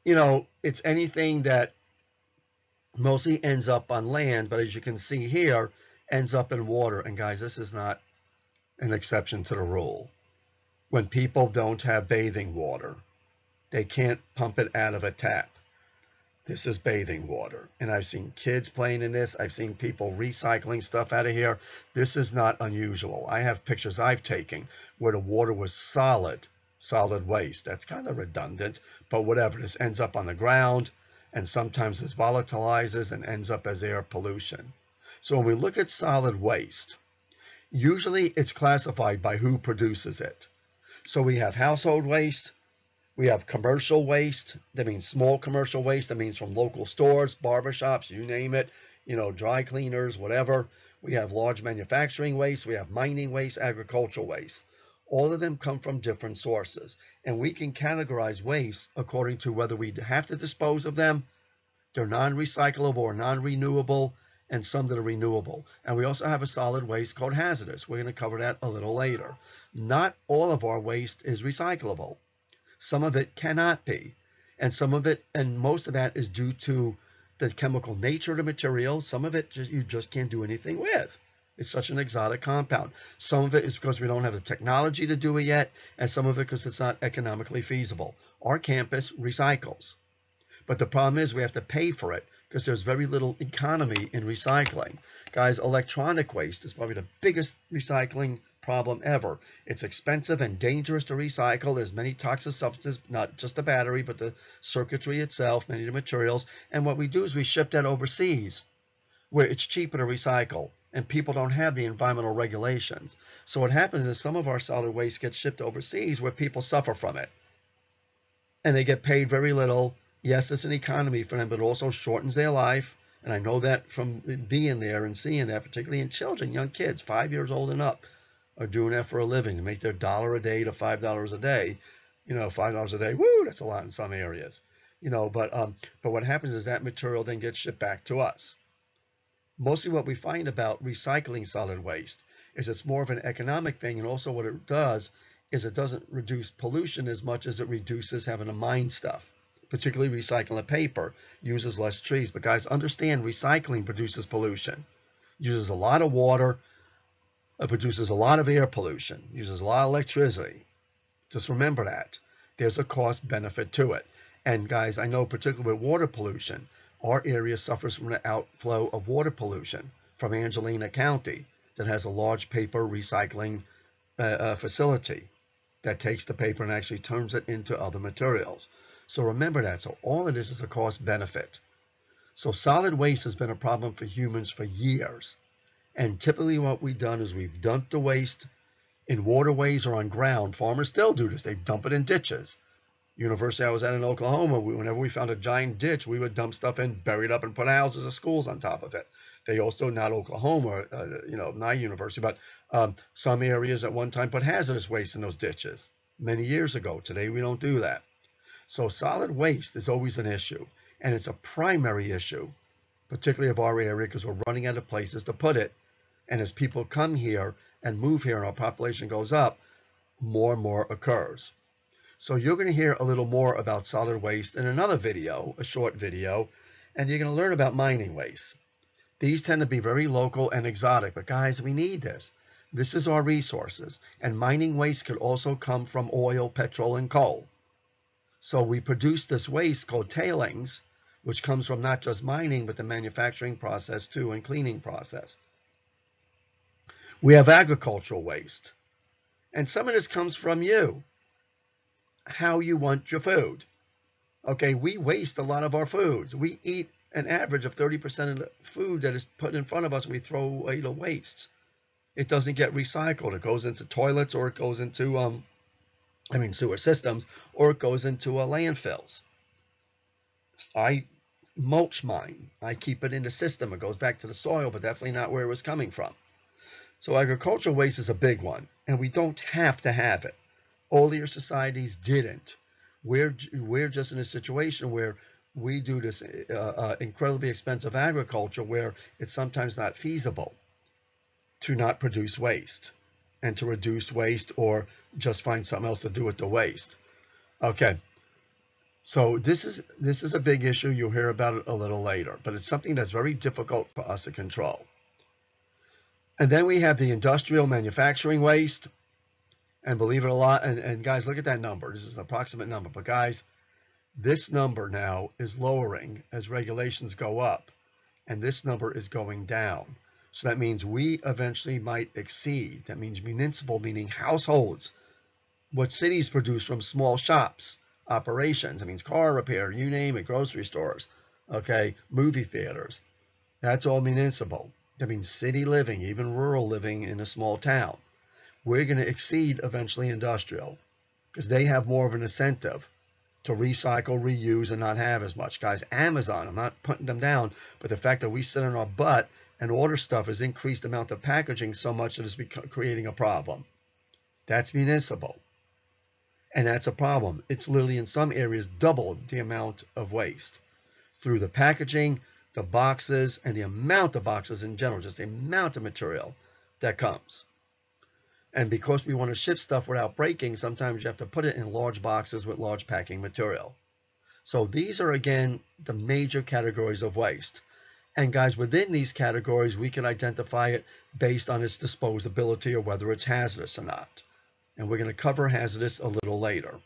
you know, it's anything that mostly ends up on land, but as you can see here, ends up in water. And guys, this is not an exception to the rule. When people don't have bathing water, they can't pump it out of a tap. This is bathing water. And I've seen kids playing in this. I've seen people recycling stuff out of here. This is not unusual. I have pictures I've taken where the water was solid, solid waste. That's kind of redundant, but whatever. This ends up on the ground and sometimes this volatilizes and ends up as air pollution. So when we look at solid waste, usually it's classified by who produces it. So we have household waste, we have commercial waste, that means small commercial waste, that means from local stores, barbershops, you name it, you know, dry cleaners, whatever. We have large manufacturing waste, we have mining waste, agricultural waste. All of them come from different sources. And we can categorize waste according to whether we have to dispose of them They're non-recyclable or non-renewable and some that are renewable. And we also have a solid waste called hazardous. We're going to cover that a little later. Not all of our waste is recyclable. Some of it cannot be. And some of it, and most of that is due to the chemical nature of the material. Some of it just, you just can't do anything with. It's such an exotic compound. Some of it is because we don't have the technology to do it yet, and some of it because it's not economically feasible. Our campus recycles. But the problem is we have to pay for it because there's very little economy in recycling. Guys, electronic waste is probably the biggest recycling problem ever. It's expensive and dangerous to recycle. There's many toxic substances, not just the battery, but the circuitry itself, many of the materials. And what we do is we ship that overseas where it's cheaper to recycle and people don't have the environmental regulations. So what happens is some of our solid waste gets shipped overseas where people suffer from it. And they get paid very little. Yes, it's an economy for them, but it also shortens their life. And I know that from being there and seeing that, particularly in children, young kids, five years old and up, are doing that for a living to make their dollar a day to five dollars a day. You know, five dollars a day, woo, that's a lot in some areas. You know, but um, but what happens is that material then gets shipped back to us mostly what we find about recycling solid waste is it's more of an economic thing and also what it does is it doesn't reduce pollution as much as it reduces having to mine stuff particularly recycling the paper. Uses less trees. But guys understand recycling produces pollution. Uses a lot of water. It produces a lot of air pollution. Uses a lot of electricity. Just remember that. There's a cost benefit to it. And guys i know particularly with water pollution our area suffers from the outflow of water pollution from Angelina County that has a large paper recycling uh, uh, facility that takes the paper and actually turns it into other materials. So remember that. So all of this is a cost benefit. So solid waste has been a problem for humans for years. And typically what we've done is we've dumped the waste in waterways or on ground. Farmers still do this. They dump it in ditches university I was at in Oklahoma, we, whenever we found a giant ditch, we would dump stuff in, bury it up, and put houses or schools on top of it. They also, not Oklahoma, uh, you know, not university, but um, some areas at one time put hazardous waste in those ditches many years ago. Today, we don't do that. So solid waste is always an issue, and it's a primary issue, particularly of our area, because we're running out of places to put it. And as people come here and move here and our population goes up, more and more occurs. So you're going to hear a little more about solid waste in another video, a short video, and you're going to learn about mining waste. These tend to be very local and exotic, but guys, we need this. This is our resources, and mining waste could also come from oil, petrol, and coal. So we produce this waste called tailings, which comes from not just mining, but the manufacturing process too, and cleaning process. We have agricultural waste, and some of this comes from you how you want your food. Okay, we waste a lot of our foods. We eat an average of 30% of the food that is put in front of us, we throw away to waste. It doesn't get recycled. It goes into toilets or it goes into, um, I mean, sewer systems, or it goes into uh, landfills. I mulch mine. I keep it in the system. It goes back to the soil, but definitely not where it was coming from. So agricultural waste is a big one, and we don't have to have it earlier societies didn't. We're, we're just in a situation where we do this uh, uh, incredibly expensive agriculture where it's sometimes not feasible to not produce waste and to reduce waste or just find something else to do with the waste. Okay. So this is this is a big issue. You'll hear about it a little later, but it's something that's very difficult for us to control. And then we have the industrial manufacturing waste. And believe it a lot, and, and guys, look at that number. This is an approximate number. But guys, this number now is lowering as regulations go up. And this number is going down. So that means we eventually might exceed. That means municipal, meaning households. What cities produce from small shops, operations. That means car repair, you name it, grocery stores, okay, movie theaters. That's all municipal. That means city living, even rural living in a small town we're going to exceed eventually industrial because they have more of an incentive to recycle, reuse, and not have as much. Guys, Amazon, I'm not putting them down, but the fact that we sit on our butt and order stuff has increased the amount of packaging so much that it's creating a problem. That's municipal. And that's a problem. It's literally in some areas doubled the amount of waste. through the packaging, the boxes, and the amount of boxes in general, just the amount of material that comes. And because we want to ship stuff without breaking, sometimes you have to put it in large boxes with large packing material. So these are, again, the major categories of waste. And guys, within these categories, we can identify it based on its disposability or whether it's hazardous or not. And we're going to cover hazardous a little later.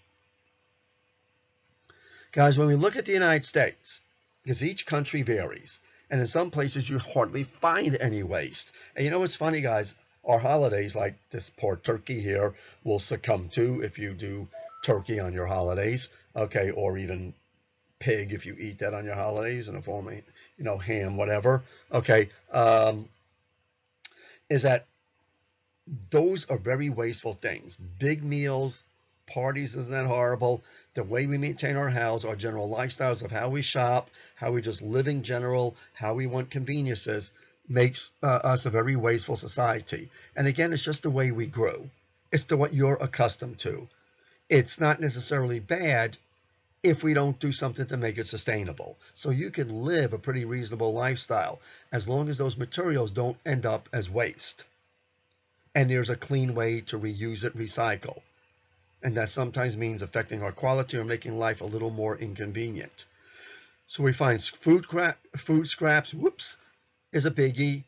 Guys, when we look at the United States, because each country varies, and in some places you hardly find any waste. And you know what's funny, guys? Our holidays, like this poor turkey here, will succumb to if you do turkey on your holidays, okay, or even pig if you eat that on your holidays in a form of, you know, ham, whatever, okay, um, is that those are very wasteful things. Big meals, parties isn't that horrible. The way we maintain our house, our general lifestyles of how we shop, how we just live in general, how we want conveniences, makes uh, us a very wasteful society. And again, it's just the way we grew. It's to what you're accustomed to. It's not necessarily bad if we don't do something to make it sustainable. So you can live a pretty reasonable lifestyle as long as those materials don't end up as waste. And there's a clean way to reuse it, recycle. And that sometimes means affecting our quality or making life a little more inconvenient. So we find food, food scraps, whoops, is a biggie,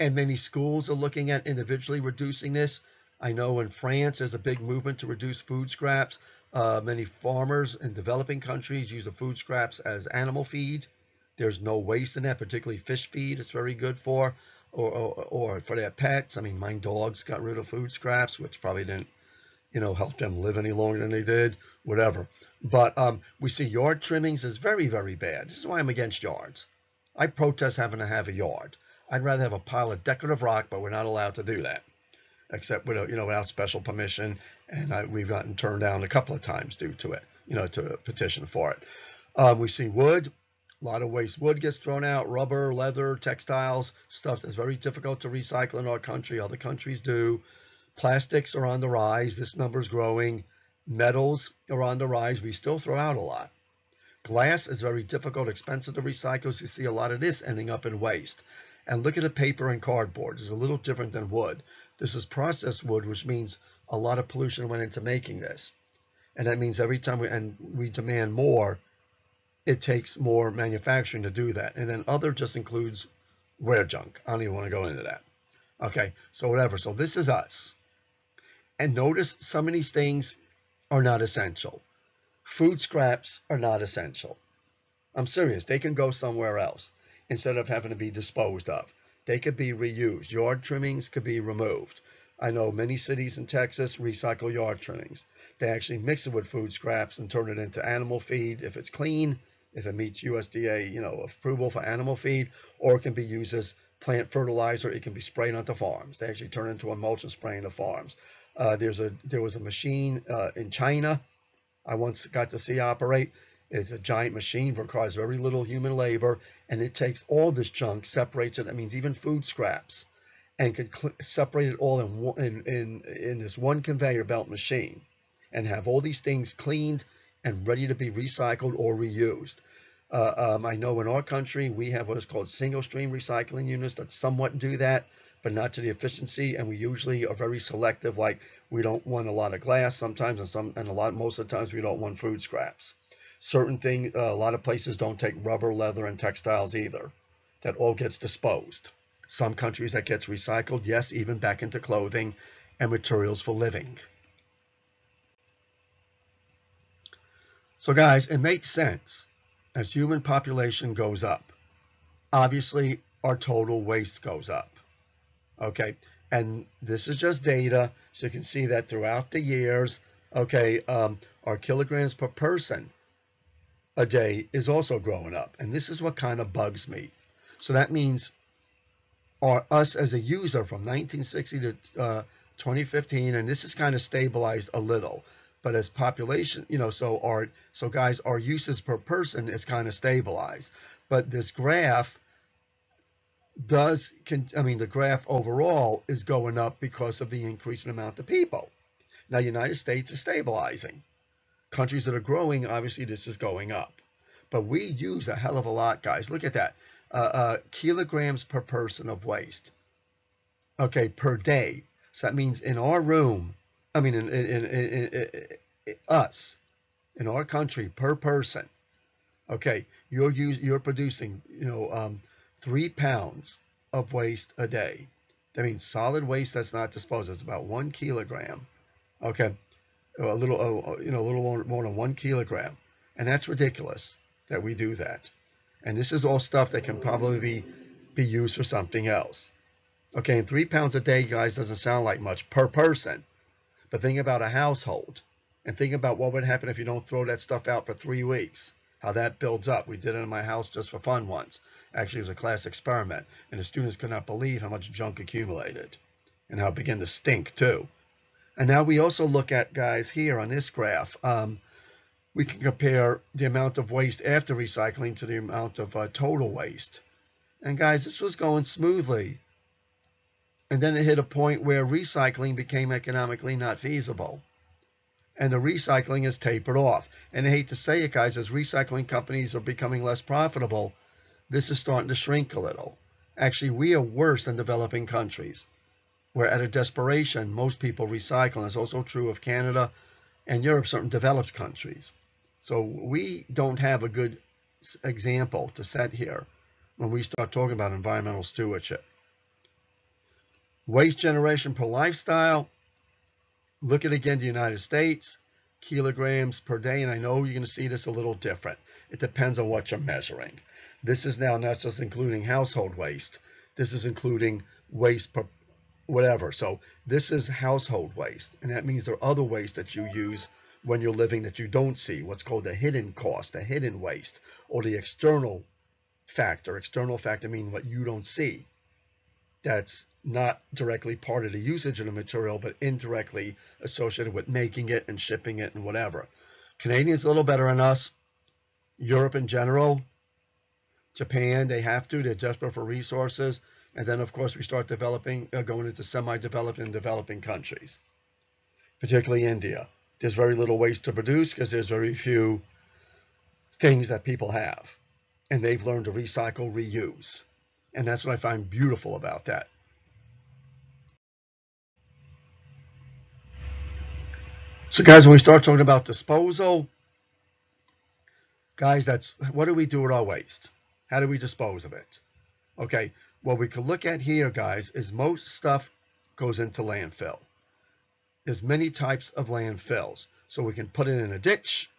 and many schools are looking at individually reducing this. I know in France there's a big movement to reduce food scraps. Uh, many farmers in developing countries use the food scraps as animal feed. There's no waste in that, particularly fish feed. It's very good for, or, or, or for their pets. I mean, my dogs got rid of food scraps, which probably didn't, you know, help them live any longer than they did. Whatever. But um, we see yard trimmings is very, very bad. This is why I'm against yards. I protest having to have a yard. I'd rather have a pile of decorative rock, but we're not allowed to do that, except without, you know, without special permission. And I, we've gotten turned down a couple of times due to it, you know, to petition for it. Um, we see wood. A lot of waste wood gets thrown out, rubber, leather, textiles, stuff that's very difficult to recycle in our country. Other countries do. Plastics are on the rise. This number is growing. Metals are on the rise. We still throw out a lot. Glass is very difficult, expensive to recycle, so you see a lot of this ending up in waste. And look at the paper and cardboard. It's a little different than wood. This is processed wood, which means a lot of pollution went into making this. And that means every time we, and we demand more, it takes more manufacturing to do that. And then other just includes wear junk. I don't even want to go into that. Okay, so whatever. So this is us. And notice some of these things are not essential. Food scraps are not essential. I'm serious. They can go somewhere else instead of having to be disposed of. They could be reused. Yard trimmings could be removed. I know many cities in Texas recycle yard trimmings. They actually mix it with food scraps and turn it into animal feed if it's clean, if it meets USDA, you know, approval for animal feed, or it can be used as plant fertilizer. It can be sprayed onto farms. They actually turn into a mulch and spray into farms. Uh, there's a there was a machine uh, in China I once got to see operate. It's a giant machine, requires very little human labor, and it takes all this junk, separates it. That means even food scraps, and can separate it all in, in, in, in this one conveyor belt machine, and have all these things cleaned and ready to be recycled or reused. Uh, um, I know in our country we have what is called single stream recycling units that somewhat do that but not to the efficiency. And we usually are very selective. Like we don't want a lot of glass sometimes, and some and a lot most of the times we don't want food scraps. Certain thing, uh, a lot of places don't take rubber, leather, and textiles either. That all gets disposed. Some countries that gets recycled, yes, even back into clothing and materials for living. So guys, it makes sense as human population goes up. Obviously, our total waste goes up. Okay, and this is just data, so you can see that throughout the years, okay, um, our kilograms per person a day is also growing up. And this is what kind of bugs me. So that means our, us as a user from 1960 to uh, 2015, and this is kind of stabilized a little. But as population, you know, so our so guys, our uses per person is kind of stabilized. But this graph does, can, I mean, the graph overall is going up because of the increasing amount of people. Now, United States is stabilizing. Countries that are growing, obviously, this is going up. but we use a hell of a lot, guys. Look at that. Uh, uh, kilograms per person of waste. Okay, per day. So that means in our room, I mean, in, in, in, in us, in our country, per person, okay, you're use, you're producing, you know, um, three pounds of waste a day. That means solid waste that's not disposed. It's about one kilogram. Okay, a little, uh, you know, a little more, more than one kilogram, and that's ridiculous that we do that. And this is all stuff that can probably be, be used for something else. Okay, and three pounds a day, guys, doesn't sound like much per person. But think about a household and think about what would happen if you don't throw that stuff out for three weeks, how that builds up. We did it in my house just for fun once. Actually, was a class experiment, and the students could not believe how much junk accumulated and how it began to stink, too. And now we also look at, guys, here on this graph, um, we can compare the amount of waste after recycling to the amount of uh, total waste. And guys, this was going smoothly. And then it hit a point where recycling became economically not feasible. And the recycling has tapered off. And I hate to say it, guys, as recycling companies are becoming less profitable, this is starting to shrink a little. Actually, we are worse than developing countries, We're at a desperation, most people recycle. And it's also true of Canada and Europe, certain developed countries. So we don't have a good example to set here when we start talking about environmental stewardship. Waste generation per lifestyle. Look at again the United States, kilograms per day, and I know you're going to see this a little different. It depends on what you're measuring. This is now not just including household waste. This is including waste per whatever. So this is household waste, and that means there are other waste that you use when you're living that you don't see, what's called the hidden cost, the hidden waste, or the external factor. External factor meaning what you don't see. That's not directly part of the usage of the material, but indirectly associated with making it and shipping it and whatever. Canadians a little better than us. Europe in general, Japan, they have to. They're desperate for resources. And then, of course, we start developing, uh, going into semi-developed and developing countries, particularly India there's very little waste to produce because there's very few things that people have. And they've learned to recycle, reuse. And that's what I find beautiful about that. So guys, when we start talking about disposal, guys, that's what do we do with our waste? How do we dispose of it? Okay, what we can look at here, guys, is most stuff goes into landfill there's many types of landfills. So we can put it in a ditch,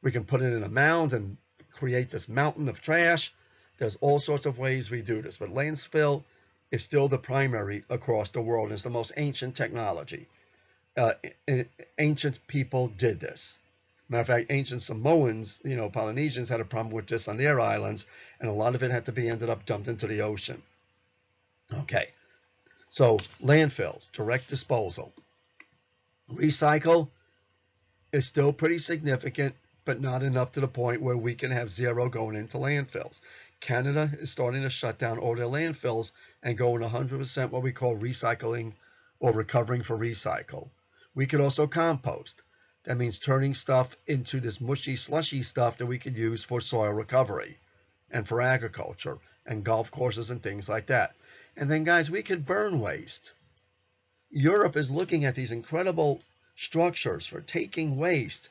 we can put it in a mound and create this mountain of trash. There's all sorts of ways we do this, but landfill is still the primary across the world. It's the most ancient technology. Uh, ancient people did this. Matter of fact, ancient Samoans, you know, Polynesians had a problem with this on their islands, and a lot of it had to be ended up dumped into the ocean. Okay, so landfills, direct disposal. Recycle is still pretty significant, but not enough to the point where we can have zero going into landfills. Canada is starting to shut down all their landfills and going 100% what we call recycling or recovering for recycle. We could also compost. That means turning stuff into this mushy, slushy stuff that we could use for soil recovery and for agriculture and golf courses and things like that. And then, guys, we could burn waste. Europe is looking at these incredible structures for taking waste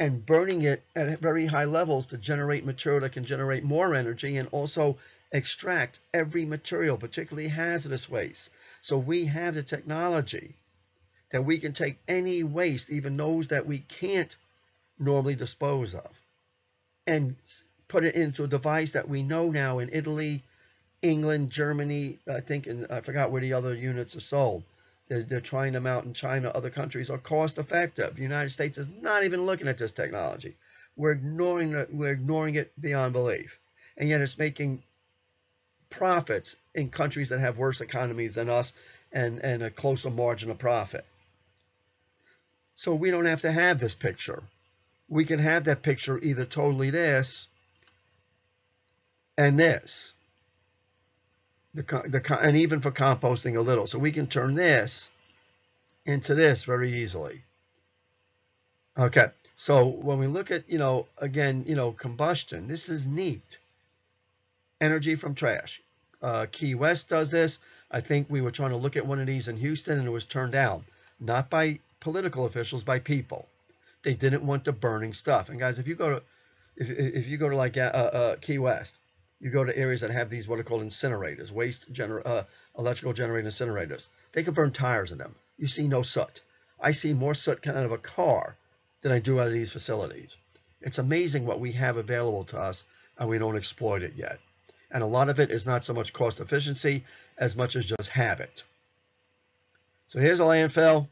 and burning it at very high levels to generate material that can generate more energy and also extract every material, particularly hazardous waste. So we have the technology that we can take any waste, even those that we can't normally dispose of, and put it into a device that we know now in Italy, England, Germany, I think, and I forgot where the other units are sold. They're, they're trying them out in China, other countries are cost effective. The United States is not even looking at this technology. We're ignoring it, we're ignoring it beyond belief. And yet it's making profits in countries that have worse economies than us and, and a closer margin of profit. So we don't have to have this picture. We can have that picture either totally this and this the, the and even for composting a little. So we can turn this into this very easily. Okay, So when we look at, you know, again, you know, combustion, this is neat. Energy from trash. Uh, Key West does this. I think we were trying to look at one of these in Houston and it was turned down, not by political officials, by people. They didn't want the burning stuff. And guys, if you go to, if, if you go to like uh, uh, Key West, you go to areas that have these what are called incinerators, waste gener uh, electrical generating incinerators. They can burn tires in them. You see no soot. I see more soot coming out of a car than I do out of these facilities. It's amazing what we have available to us and we don't exploit it yet. And a lot of it is not so much cost efficiency as much as just habit. So here's a landfill.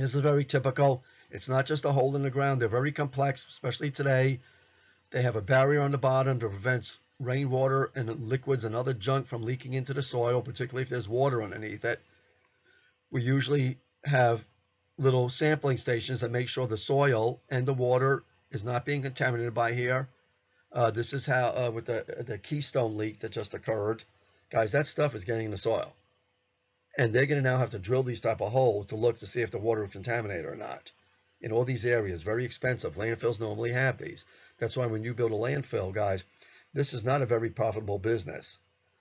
This is very typical. It's not just a hole in the ground. They're very complex, especially today. They have a barrier on the bottom to prevent rainwater and liquids and other junk from leaking into the soil, particularly if there's water underneath it. We usually have little sampling stations that make sure the soil and the water is not being contaminated by here. Uh, this is how, uh, with the, the keystone leak that just occurred, guys, that stuff is getting in the soil. And they're going to now have to drill these type of holes to look to see if the water is contaminated or not. In all these areas, very expensive. Landfills normally have these. That's why when you build a landfill, guys, this is not a very profitable business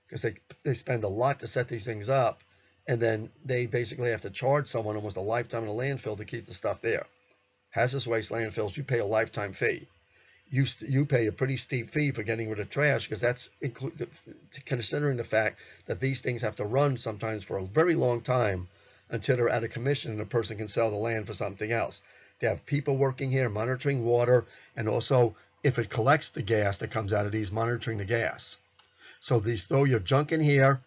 because they, they spend a lot to set these things up and then they basically have to charge someone almost a lifetime in a landfill to keep the stuff there. Hazardous waste landfills, you pay a lifetime fee. You, you pay a pretty steep fee for getting rid of trash because that's considering the fact that these things have to run sometimes for a very long time until they're out of commission and a person can sell the land for something else. They have people working here monitoring water and also if it collects the gas that comes out of these, monitoring the gas. So these throw your junk in here,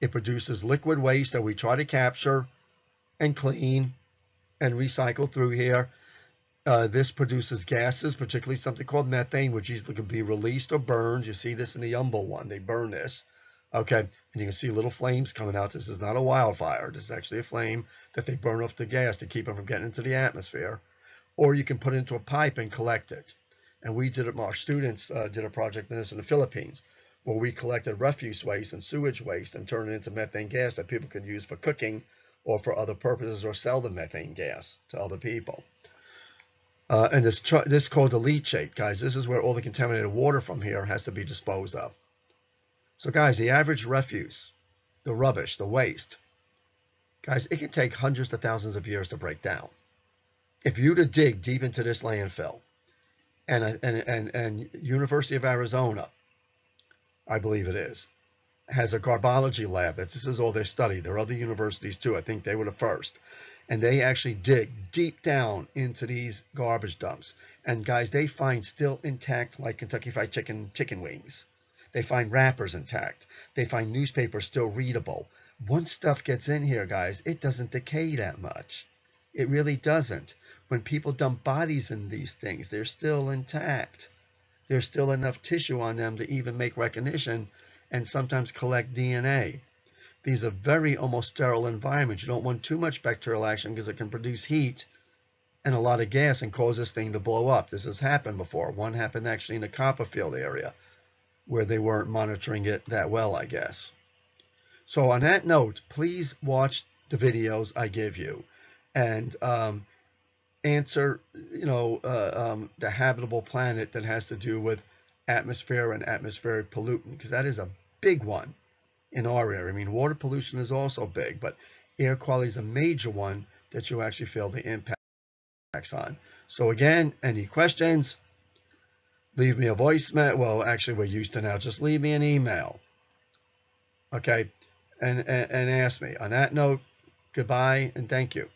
it produces liquid waste that we try to capture and clean and recycle through here. Uh, this produces gases, particularly something called methane, which either can be released or burned. You see this in the Humble one. They burn this. Okay, and you can see little flames coming out. This is not a wildfire. This is actually a flame that they burn off the gas to keep them from getting into the atmosphere. Or you can put it into a pipe and collect it. And we did it, our students uh, did a project in this in the Philippines where we collected refuse waste and sewage waste and turned it into methane gas that people could use for cooking or for other purposes or sell the methane gas to other people. Uh, and this, this is called the leachate, guys. This is where all the contaminated water from here has to be disposed of. So, guys, the average refuse, the rubbish, the waste, guys, it can take hundreds to thousands of years to break down. If you to dig deep into this landfill, and, and, and, and University of Arizona I believe it is, has a garbology lab. This is all they study. There are other universities too. I think they were the first. And they actually dig deep down into these garbage dumps. And guys, they find still intact, like Kentucky Fried Chicken chicken wings. They find wrappers intact. They find newspapers still readable. Once stuff gets in here, guys, it doesn't decay that much. It really doesn't. When people dump bodies in these things, they're still intact there's still enough tissue on them to even make recognition and sometimes collect DNA. These are very almost sterile environments. You don't want too much bacterial action because it can produce heat and a lot of gas and cause this thing to blow up. This has happened before. One happened actually in the Copperfield area where they weren't monitoring it that well, I guess. So on that note, please watch the videos I give you. And um, answer, you know, uh, um, the habitable planet that has to do with atmosphere and atmospheric pollutant, because that is a big one in our area. I mean, water pollution is also big, but air quality is a major one that you actually feel the impacts on. So again, any questions? Leave me a voicemail. Well, actually, we're used to now. Just leave me an email. Okay, and, and, and ask me. On that note, goodbye and thank you.